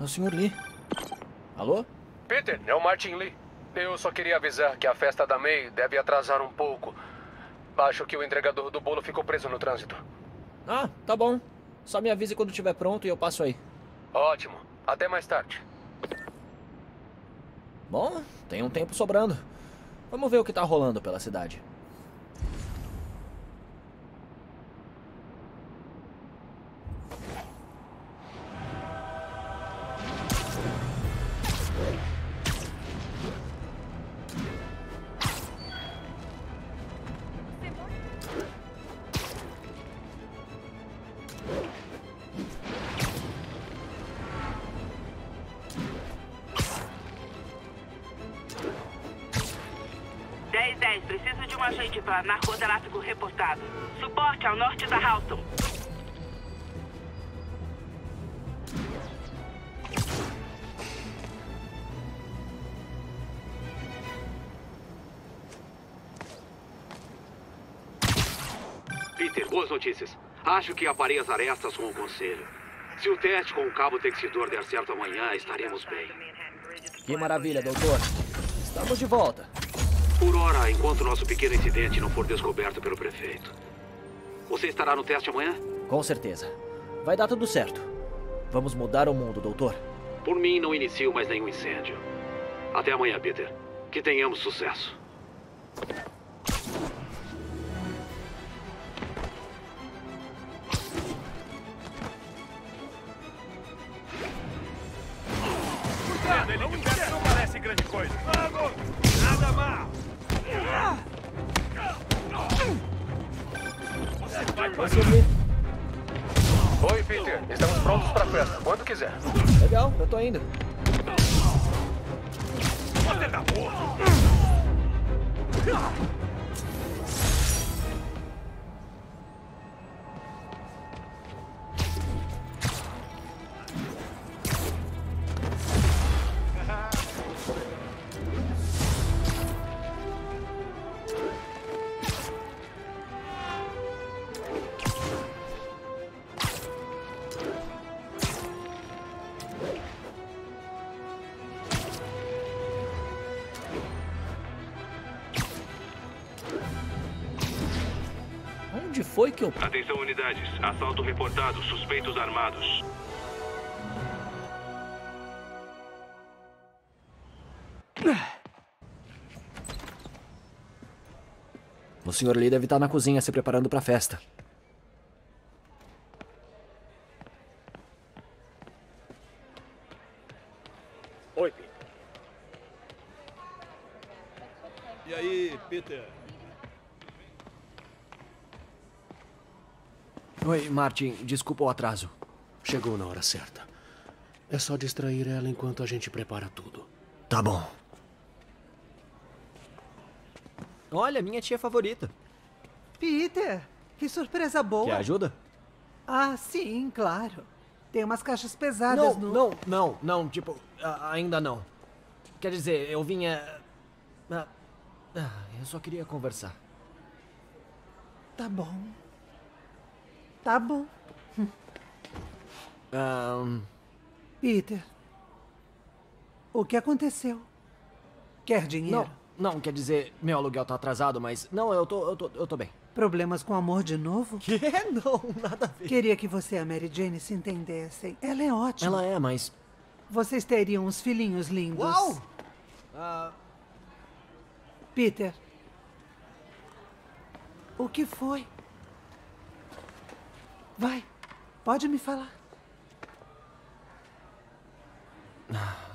O Sr. Lee. Alô? Peter, é o Martin Lee. Eu só queria avisar que a festa da May deve atrasar um pouco. Acho que o entregador do bolo ficou preso no trânsito. Ah, tá bom. Só me avise quando estiver pronto e eu passo aí. Ótimo. Até mais tarde. Bom, tem um tempo sobrando. Vamos ver o que tá rolando pela cidade. Dez. Preciso de um agente para narcotráfico reportado. Suporte ao norte da Halton. Peter, boas notícias. Acho que aparei as arestas com o conselho. Se o teste com o cabo texidor der certo amanhã, estaremos bem. Que maravilha, doutor. Estamos de volta. Por hora, enquanto nosso pequeno incidente não for descoberto pelo prefeito. Você estará no teste amanhã? Com certeza. Vai dar tudo certo. Vamos mudar o mundo, doutor. Por mim, não inicio mais nenhum incêndio. Até amanhã, Peter. Que tenhamos sucesso. não parece grande coisa. Vamos! Vai. Oi, Peter. Estamos prontos para a festa. Quando quiser. Legal, eu tô indo. Você tá morto! Assalto reportado. Suspeitos armados. O Sr. Lee deve estar na cozinha se preparando para a festa. Oi, Martin. Desculpa o atraso. Chegou na hora certa. É só distrair ela enquanto a gente prepara tudo. Tá bom. Olha, minha tia favorita. Peter, que surpresa boa. Quer ajuda? Ah, sim, claro. Tem umas caixas pesadas Não, no... não, não, não, tipo, ainda não. Quer dizer, eu vinha. ah, ah, eu só queria conversar. Tá bom. Tá bom. Ahn, Peter, o que aconteceu? Quer dinheiro? não, não, quer dizer, meu aluguel tá atrasado, mas. Não, eu tô, eu tô, eu tô bem. Problemas com amor de novo? Que? Não, nada a ver. Queria que você e a Mary Jane se entendessem. Ela é ótima. Ela é, mas. Vocês teriam uns filhinhos lindos. Uau! Ah, Peter. O que foi? Vai, pode me falar.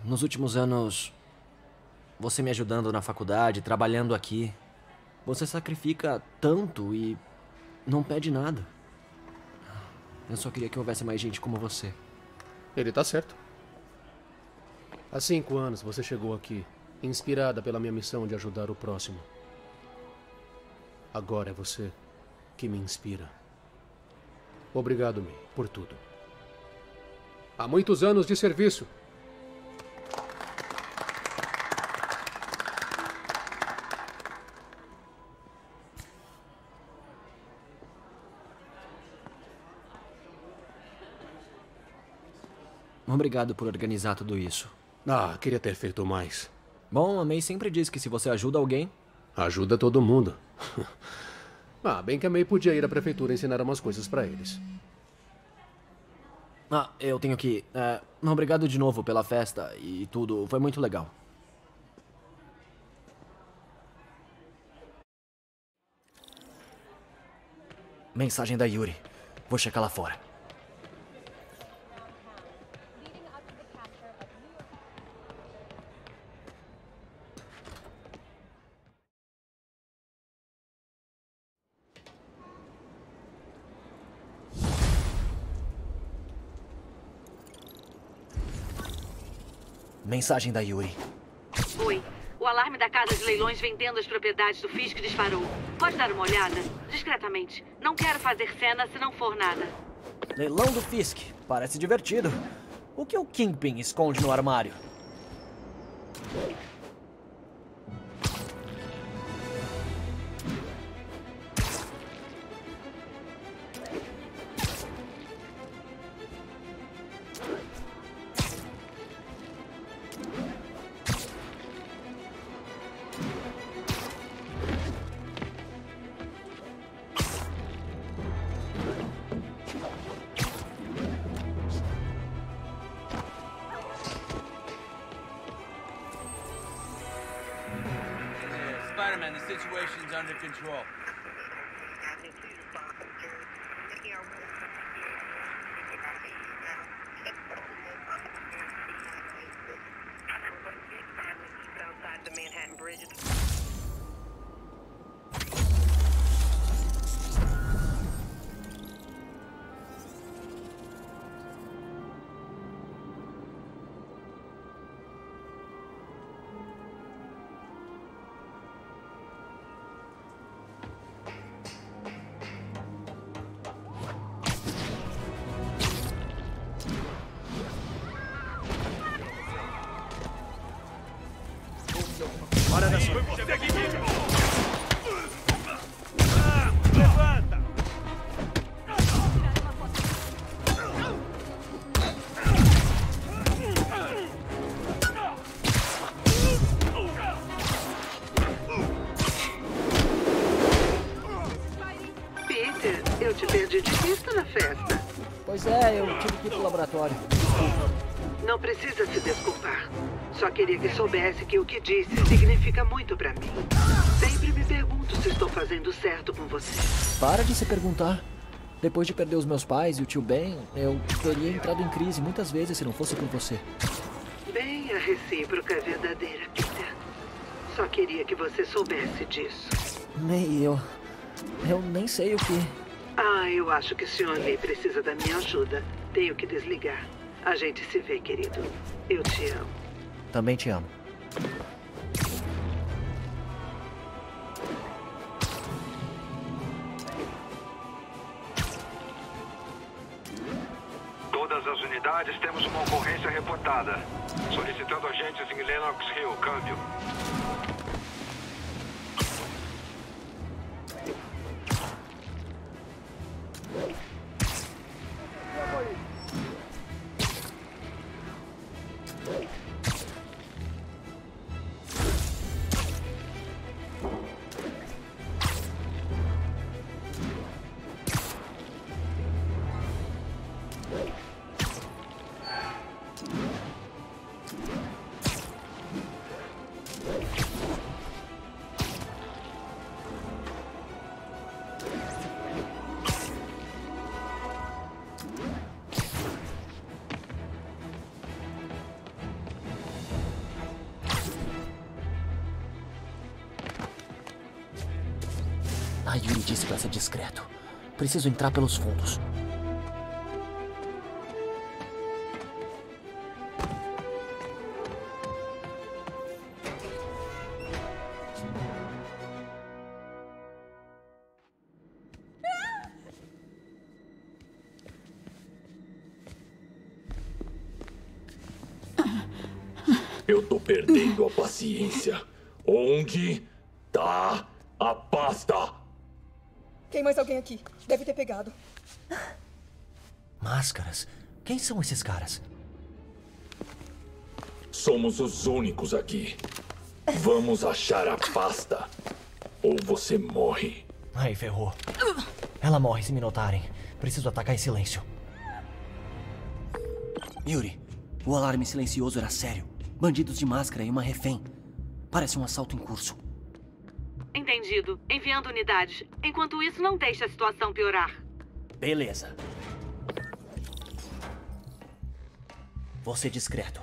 Nos últimos anos, você me ajudando na faculdade, trabalhando aqui, você sacrifica tanto e não pede nada. Eu só queria que houvesse mais gente como você. Ele tá certo. Há cinco anos você chegou aqui, inspirada pela minha missão de ajudar o próximo. Agora é você que me inspira. Obrigado, May, por tudo. Há muitos anos de serviço. Obrigado por organizar tudo isso. Ah, queria ter feito mais. Bom, a May sempre diz que se você ajuda alguém. Ajuda todo mundo. ah, bem que a May podia ir à prefeitura ensinar umas coisas pra eles. Ah, eu tenho que. É, obrigado de novo pela festa e tudo. Foi muito legal. Mensagem da Yuri. Vou checar lá fora. Mensagem da Yuri. Oi. O alarme da casa de leilões vendendo as propriedades do Fisk disparou. Pode dar uma olhada? Discretamente. Não quero fazer cena se não for nada. leilão do Fisk. Parece divertido. O que o Kingpin esconde no armário? Spider-Man, the situation's under control. Festa. Pois é, eu tive que ir pro laboratório. Não precisa se desculpar. Só queria que soubesse que o que disse significa muito pra mim. Sempre me pergunto se estou fazendo certo com você. Para de se perguntar. Depois de perder os meus pais e o tio Ben, eu teria entrado em crise muitas vezes se não fosse por você. Bem, a recíproca é verdadeira, Peter. Só queria que você soubesse disso. May, eu. Eu nem sei o que. Ah, eu acho que. Lee precisa da minha ajuda. Tenho que desligar. A gente se vê, querido. Eu te amo. Também te amo. Todas as unidades temos uma ocorrência reportada. Solicitando agentes em Lennox Hill, câmbio. Preciso entrar pelos fundos. Eu tô perdendo a paciência. Onde tá a pasta? Tem mais alguém aqui. Deve ter pegado. Máscaras? Quem são esses caras? Somos os únicos aqui. Vamos achar a pasta. Ou você morre. Aí, ferrou. Ela morre se me notarem. Preciso atacar em silêncio. Yuri, o alarme silencioso era sério. Bandidos de máscara e uma refém. Parece um assalto em curso. Entendido. Enviando unidades. Enquanto isso, não deixe a situação piorar. Beleza. Vou ser discreto.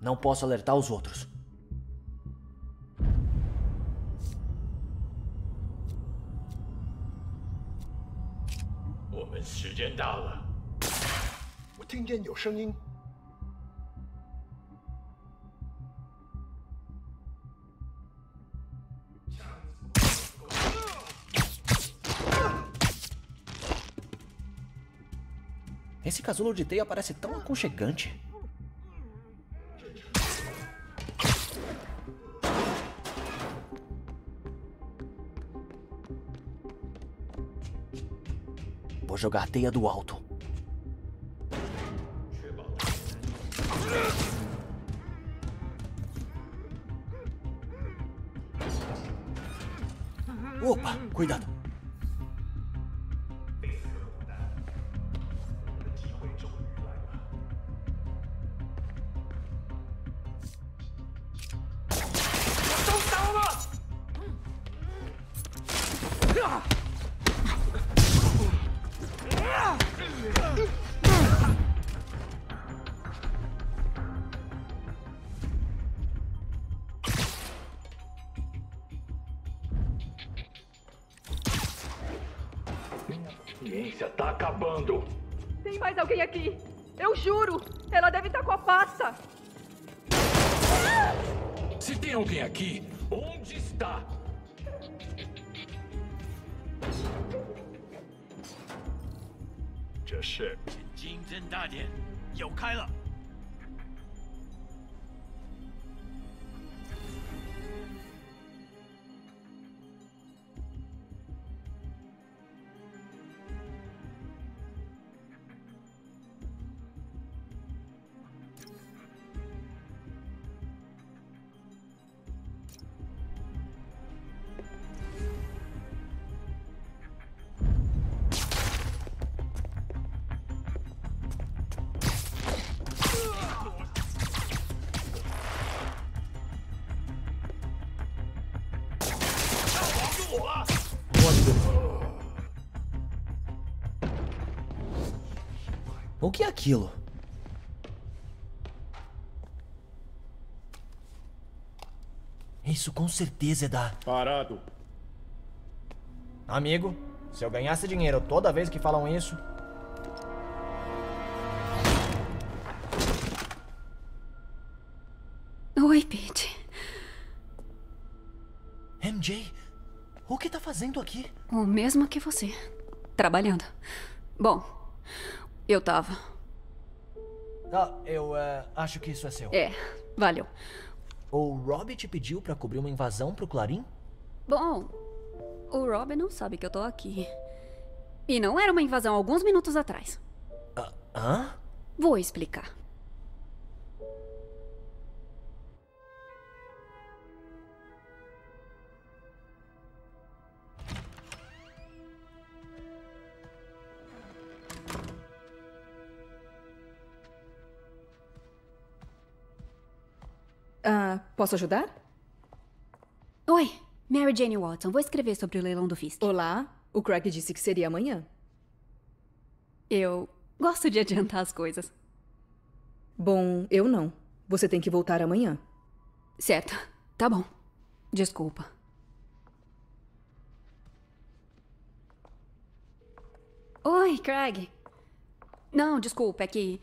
Não posso alertar os outros. Esse casulo de teia parece tão aconchegante. Vou jogar teia do alto. Opa, cuidado. O que é aquilo? Isso com certeza é da. Parado. Amigo, se eu ganhasse dinheiro toda vez que falam isso. Oi, Pete. MJ, o que tá fazendo aqui? O mesmo que você. Trabalhando. Bom, eu tava. Ah, eu eh, acho que isso é seu. É, valeu. O Robbie te pediu pra cobrir uma invasão pro Clarim? Bom, o Rob não sabe que eu tô aqui. E não era uma invasão alguns minutos atrás. Hã? Vou explicar. Ah, posso ajudar? Oi, Mary Jane Watson. Vou escrever sobre o leilão do Fisk. Olá. O Craig disse que seria amanhã. Eu gosto de adiantar as coisas. Bom, eu não. Você tem que voltar amanhã. Certo. Tá bom. Desculpa. Oi, Craig. Não, desculpa, é que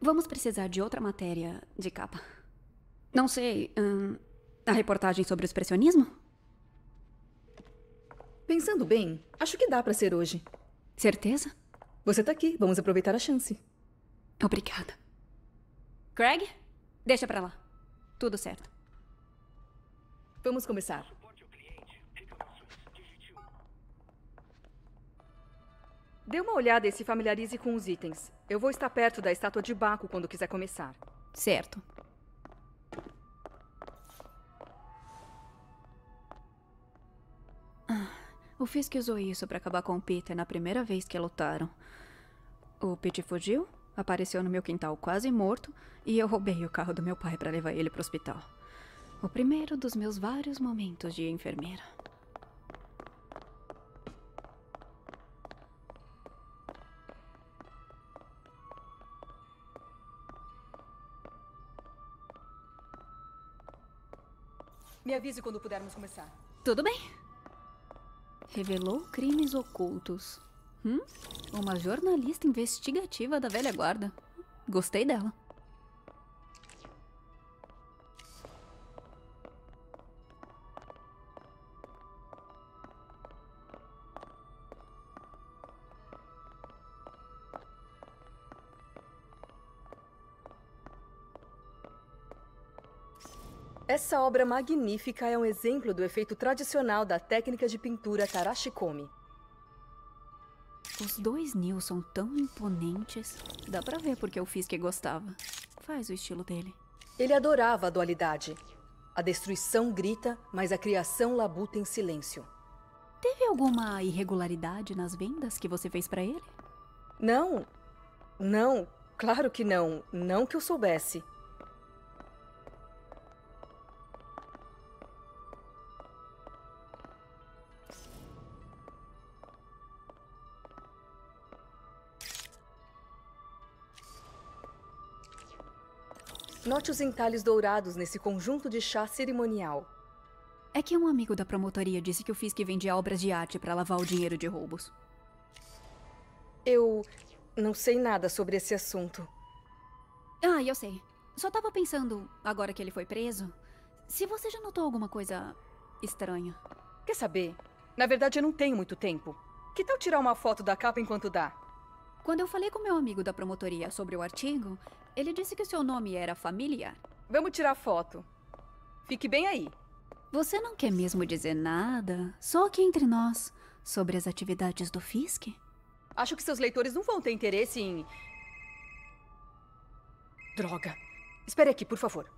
vamos precisar de outra matéria de capa. Não sei, hum, a reportagem sobre o expressionismo? Pensando bem, acho que dá pra ser hoje. Certeza? Você tá aqui, vamos aproveitar a chance. Obrigada. Craig, deixa pra lá. Tudo certo. Vamos começar. Dê uma olhada e se familiarize com os itens. Eu vou estar perto da estátua de Baco quando quiser começar. Certo. O Fisk usou isso pra acabar com o Peter na primeira vez que lutaram. O Pete fugiu, apareceu no meu quintal quase morto e eu roubei o carro do meu pai pra levar ele pro hospital. O primeiro dos meus vários momentos de enfermeira. Me avise quando pudermos começar. Tudo bem. Revelou crimes ocultos. Hum? Uma jornalista investigativa da velha guarda. Gostei dela. Essa obra magnífica é um exemplo do efeito tradicional da técnica de pintura Tarashikomi. Os dois Neil são tão imponentes. Dá pra ver porque o Fisk gostava. Faz o estilo dele. Ele adorava a dualidade. A destruição grita, mas a criação labuta em silêncio. Teve alguma irregularidade nas vendas que você fez pra ele? Não. Não, claro que não. Não que eu soubesse. Note os entalhes dourados nesse conjunto de chá cerimonial. É que um amigo da promotoria disse que o Fisk vendia obras de arte pra lavar o dinheiro de roubos. Eu não sei nada sobre esse assunto. Ah, eu sei. Só tava pensando, agora que ele foi preso, se você já notou alguma coisa estranha. Quer saber? Na verdade, eu não tenho muito tempo. Que tal tirar uma foto da capa enquanto dá? Quando eu falei com meu amigo da promotoria sobre o artigo, ele disse que o seu nome era familiar. Vamos tirar foto. Fique bem aí. Você não quer mesmo dizer nada, só aqui entre nós, sobre as atividades do Fisk? Acho que seus leitores não vão ter interesse em. Droga. Espere aqui, por favor.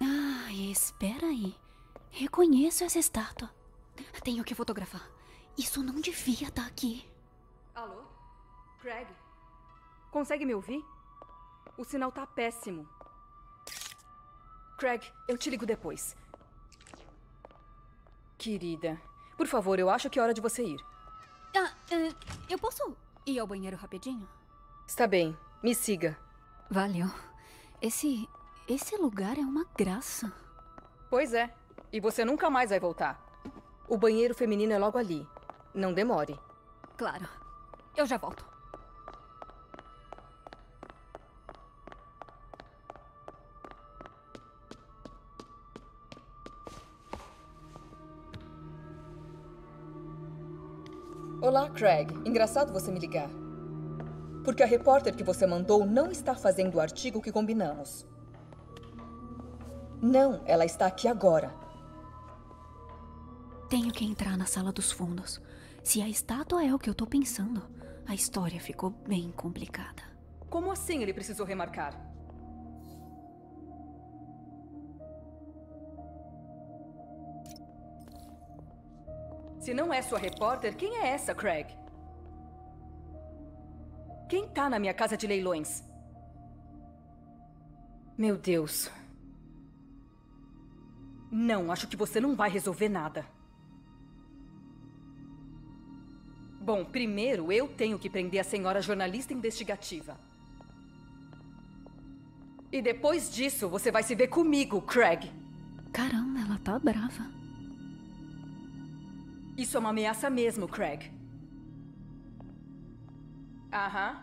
Ah, espera aí. Reconheço essa estátua. Tenho que fotografar. Isso não devia estar aqui. Alô? Craig? Consegue me ouvir? O sinal tá péssimo. Craig, eu te ligo depois. Querida, por favor, eu acho que é hora de você ir. Ah, eh, eu posso ir ao banheiro rapidinho? Está bem, me siga. Valeu. Esse. Esse lugar é uma graça. Pois é, e você nunca mais vai voltar. O banheiro feminino é logo ali. Não demore. Claro. Eu já volto. Olá, Craig. Engraçado você me ligar. Porque a repórter que você mandou não está fazendo o artigo que combinamos. Não, ela está aqui agora. Tenho que entrar na sala dos fundos. Se a estátua é o que eu tô pensando, a história ficou bem complicada. Como assim ele precisou remarcar? Se não é sua repórter, quem é essa, Craig? Quem tá na minha casa de leilões? Meu Deus. Não, acho que você não vai resolver nada. Bom, primeiro eu tenho que prender a senhora jornalista investigativa. E depois disso, você vai se ver comigo, Craig. Caramba, ela tá brava. Isso é uma ameaça mesmo, Craig. Aham.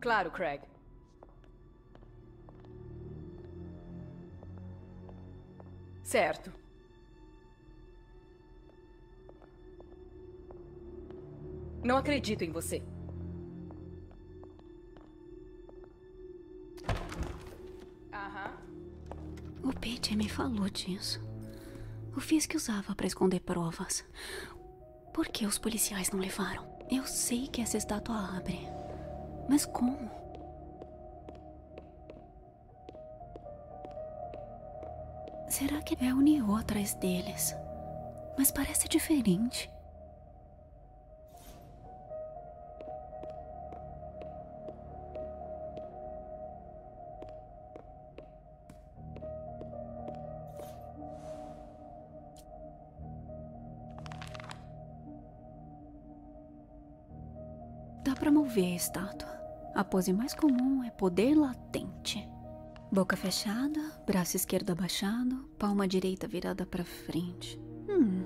Claro, Craig. Certo. Não acredito em você. Aham. O Pete me falou disso. O fiz que usava para esconder provas. Por que os policiais não levaram? Eu sei que essa estátua abre. Mas como? Será que é o Neo atrás deles? Mas parece diferente. Mover a estátua. A pose mais comum é poder latente. Boca fechada, braço esquerdo abaixado, palma direita virada pra frente. Hum.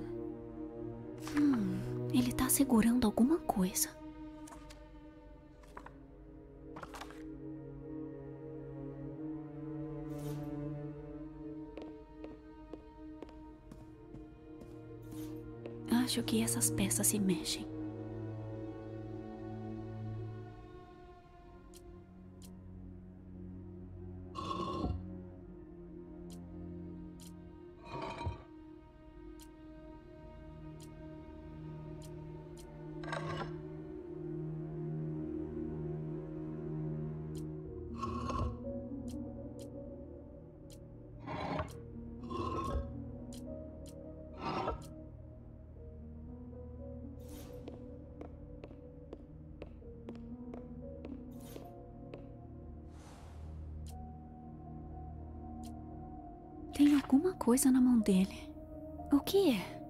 Hum, ele tá segurando alguma coisa. Acho que essas peças se mexem. Tem alguma coisa na mão dele. O que é?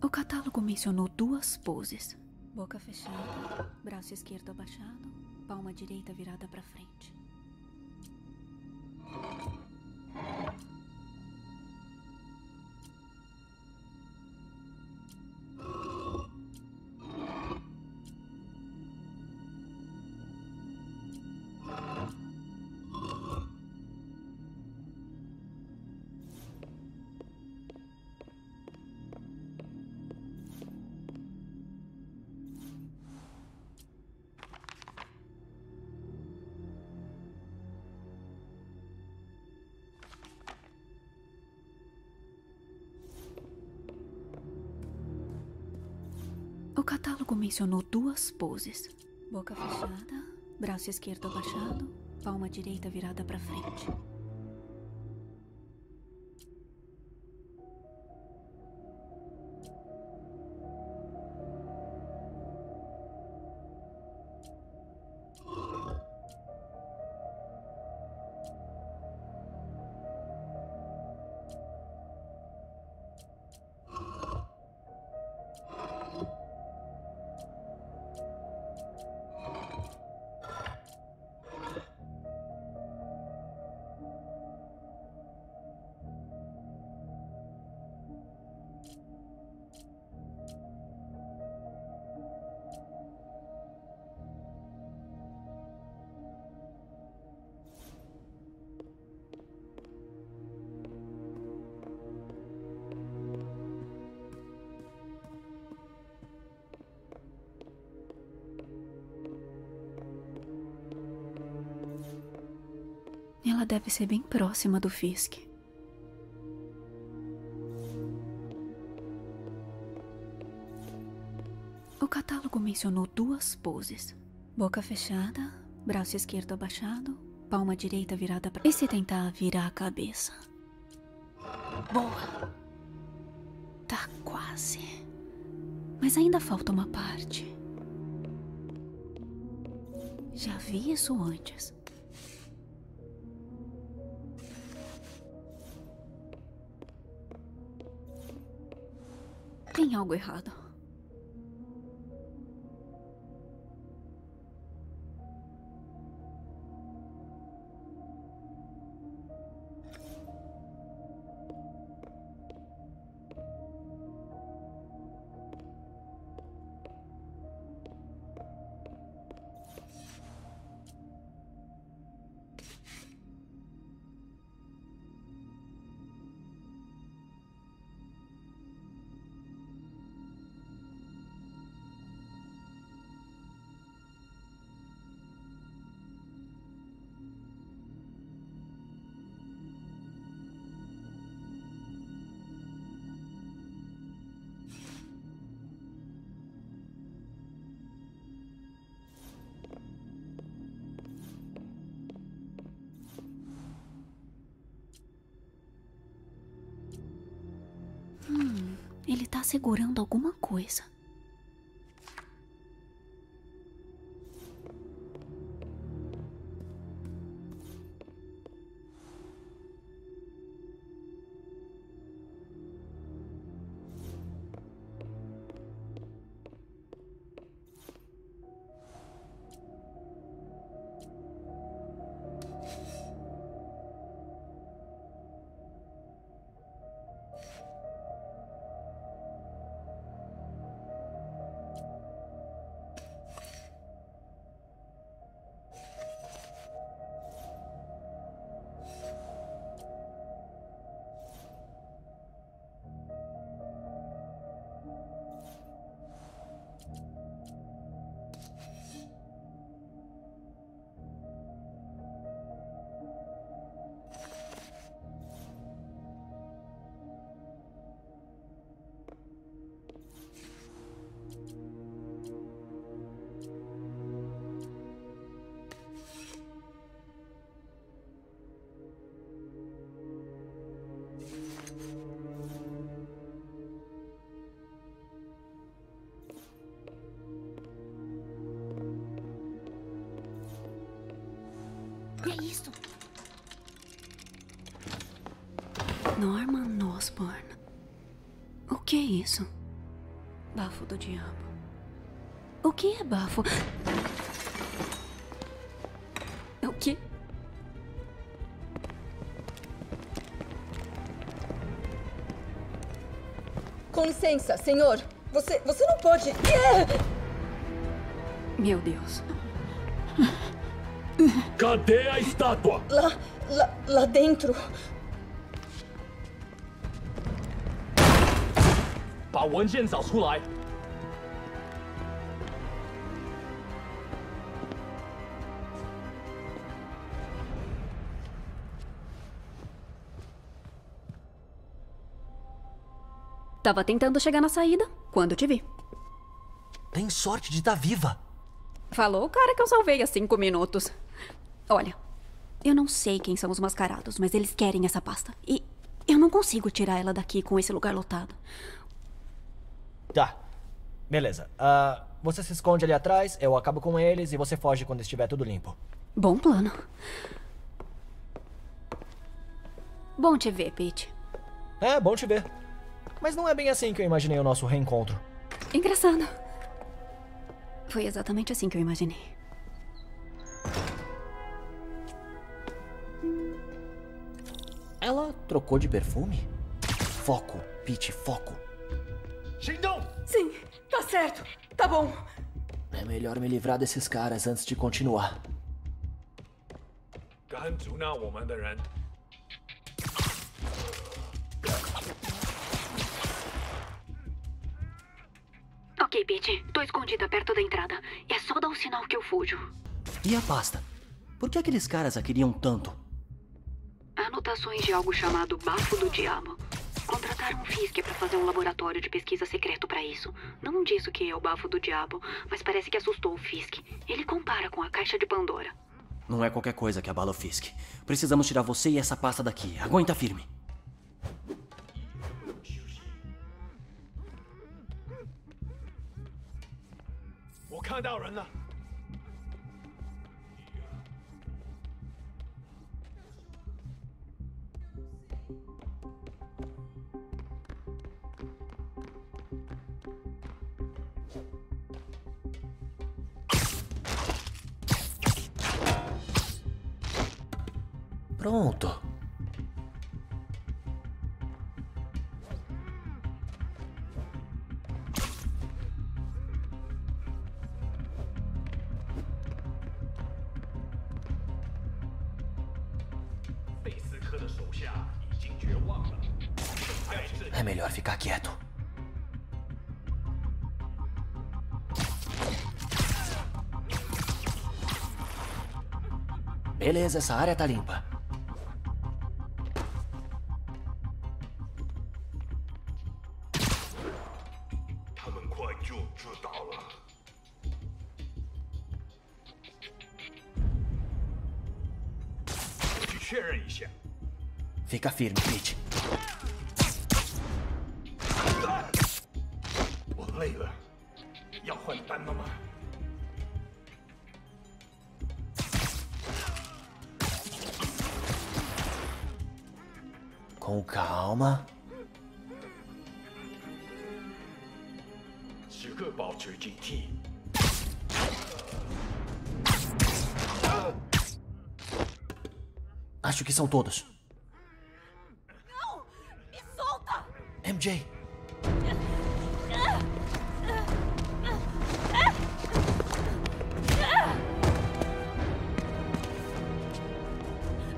O catálogo mencionou duas poses: boca fechada, braço esquerdo abaixado, palma direita virada para frente. Mencionou duas poses: boca fechada, braço esquerdo abaixado, palma direita virada para frente. Deve ser bem próxima do Fisk. O catálogo mencionou duas poses: boca fechada, braço esquerdo abaixado, palma direita virada para. E se tentar virar a cabeça? Boa! Tá quase. Mas ainda falta uma parte. Já vi isso antes. Tem algo errado. Hum, ele tá segurando alguma coisa. do diabo. O que é bafo? É o que? Com licença, senhor. Você, você não pode... Meu Deus. Cadê a estátua? Lá, lá, lá dentro. Ba Tava tentando chegar na saída quando te vi. Tem sorte de estar viva. Falou o cara que eu salvei há cinco minutos. Olha, eu não sei quem são os mascarados, mas eles querem essa pasta. E eu não consigo tirar ela daqui com esse lugar lotado. Tá. Beleza. Ah, você se esconde ali atrás, eu acabo com eles e você foge quando estiver tudo limpo. Bom plano. Bom te ver, Pete. É, bom te ver. Mas não é bem assim que eu imaginei o nosso reencontro. Engraçado. Foi exatamente assim que eu imaginei. Ela trocou de perfume? Foco, Pete, foco. Sim, tá certo. Tá bom. É melhor me livrar desses caras antes de continuar. 赶阻挠我们的人。 Ok, Pete. Tô escondida perto da entrada. É só dar um sinal que eu fujo. E a pasta? Por que aqueles caras a queriam tanto? anotações de algo chamado Bafo do Diabo. Contrataram um Fisk para fazer um laboratório de pesquisa secreto para isso. Não disse o que é o Bafo do Diabo, mas parece que assustou o Fisk. Ele compara com a caixa de Pandora. Não é qualquer coisa que abala o Fisk. Precisamos tirar você e essa pasta daqui. Aguenta firme. 看到人了。 Pronto. Beleza, essa área tá limpa. Acho que são todos. Não! Me solta! MJ,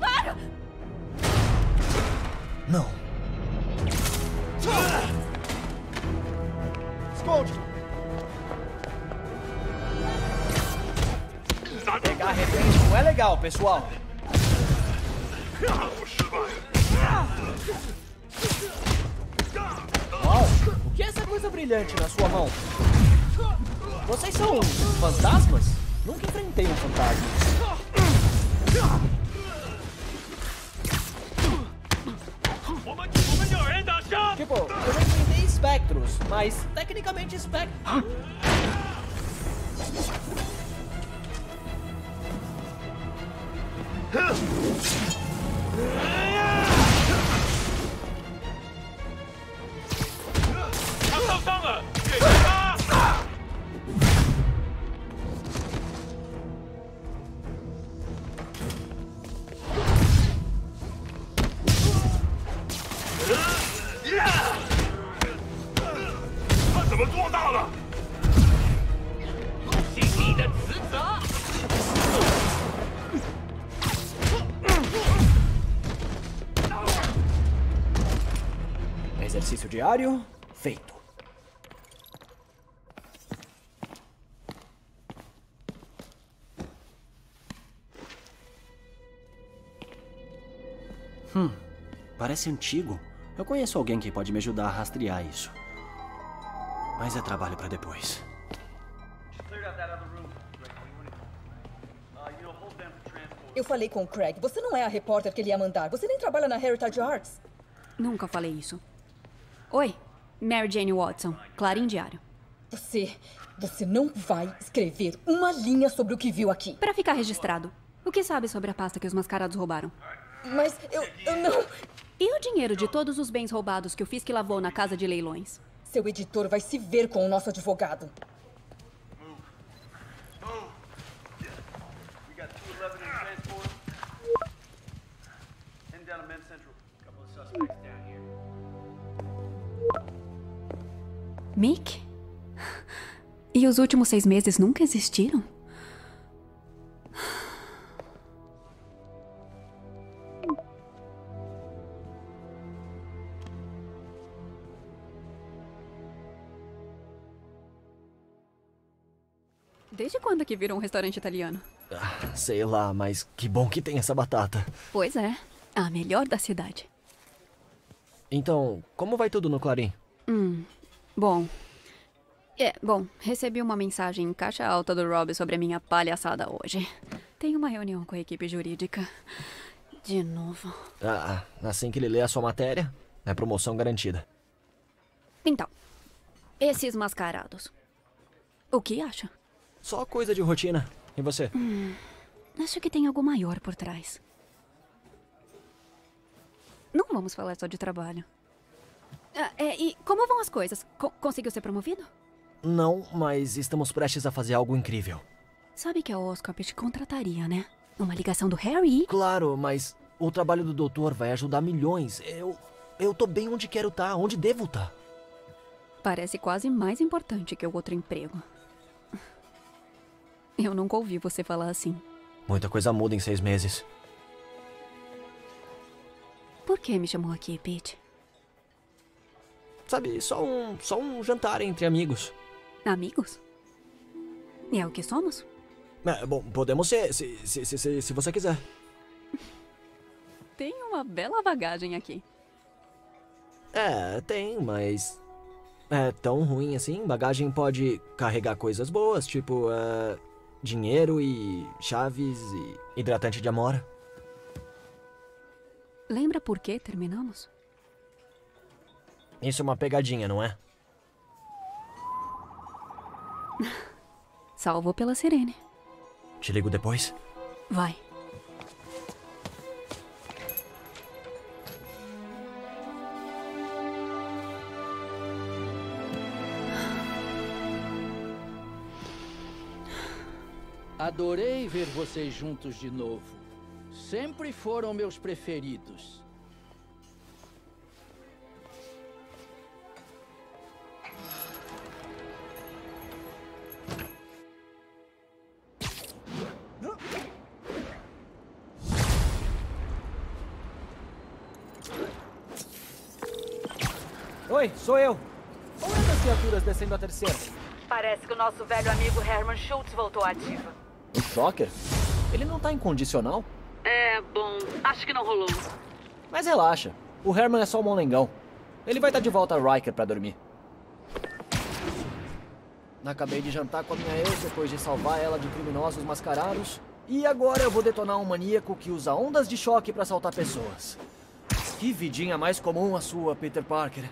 Para! não. Esconde! Pegar reféns não é legal, pessoal. Brilhante na sua mão? Vocês são fantasmas? Nunca enfrentei um fantasma. Tipo, eu já enfrentei espectros, mas tecnicamente espectros. Diário feito. Hum, parece antigo. Eu conheço alguém que pode me ajudar a rastrear isso. Mas é trabalho para depois. Eu falei com o Craig. Você não é a repórter que ele ia mandar. Você nem trabalha na Heritage Arts. Nunca falei isso. Mary Jane Watson, Clarim Diário. Você. Você não vai escrever uma linha sobre o que viu aqui. Para ficar registrado. O que sabe sobre a pasta que os mascarados roubaram? Mas eu, eu não. E o dinheiro de todos os bens roubados que o Fisk lavou na casa de leilões? Seu editor vai se ver com o nosso advogado. Mick? E os últimos seis meses nunca existiram? Desde quando que virou um restaurante italiano? Ah, sei lá, mas que bom que tem essa batata. Pois é. A melhor da cidade. Então, como vai tudo no Clarim? Hum, bom. É, bom, recebi uma mensagem em caixa alta do Rob sobre a minha palhaçada hoje. Tenho uma reunião com a equipe jurídica. De novo. Ah, assim que ele lê a sua matéria, é promoção garantida. Então, esses mascarados. O que acha? Só coisa de rotina. E você? Hum, acho que tem algo maior por trás. Não vamos falar só de trabalho. Ah, é, e como vão as coisas? Co conseguiu ser promovido? Não, mas estamos prestes a fazer algo incrível. Sabe que a Oscorp te contrataria, né? Uma ligação do Harry? Claro, mas o trabalho do doutor vai ajudar milhões. Eu. Eu tô bem onde quero estar, onde devo estar. Parece quase mais importante que o outro emprego. Eu nunca ouvi você falar assim. Muita coisa muda em seis meses. Por que me chamou aqui, Pete? Sabe, só um. só um jantar entre amigos. Amigos? É o que somos? É, bom, podemos ser, se, se, se, se, você quiser. Tem uma bela bagagem aqui. É, tem, mas. É tão ruim assim. Bagagem pode carregar coisas boas, tipo. é, dinheiro e chaves e hidratante de amora. Lembra por que terminamos? Isso é uma pegadinha, não é? Salvo pela Sirene. Te ligo depois? Vai. Adorei ver vocês juntos de novo. Sempre foram meus preferidos. Sou eu. Olha as criaturas descendo a terceira. Parece que o nosso velho amigo Herman Schultz voltou ativa. O Shocker? Ele não tá incondicional? É, bom, acho que não rolou. Mas relaxa, o Herman é só um molengão. Ele vai estar de volta a Riker pra dormir. Acabei de jantar com a minha ex depois de salvar ela de criminosos mascarados. E agora eu vou detonar um maníaco que usa ondas de choque pra assaltar pessoas. Que vidinha mais comum a sua, Peter Parker.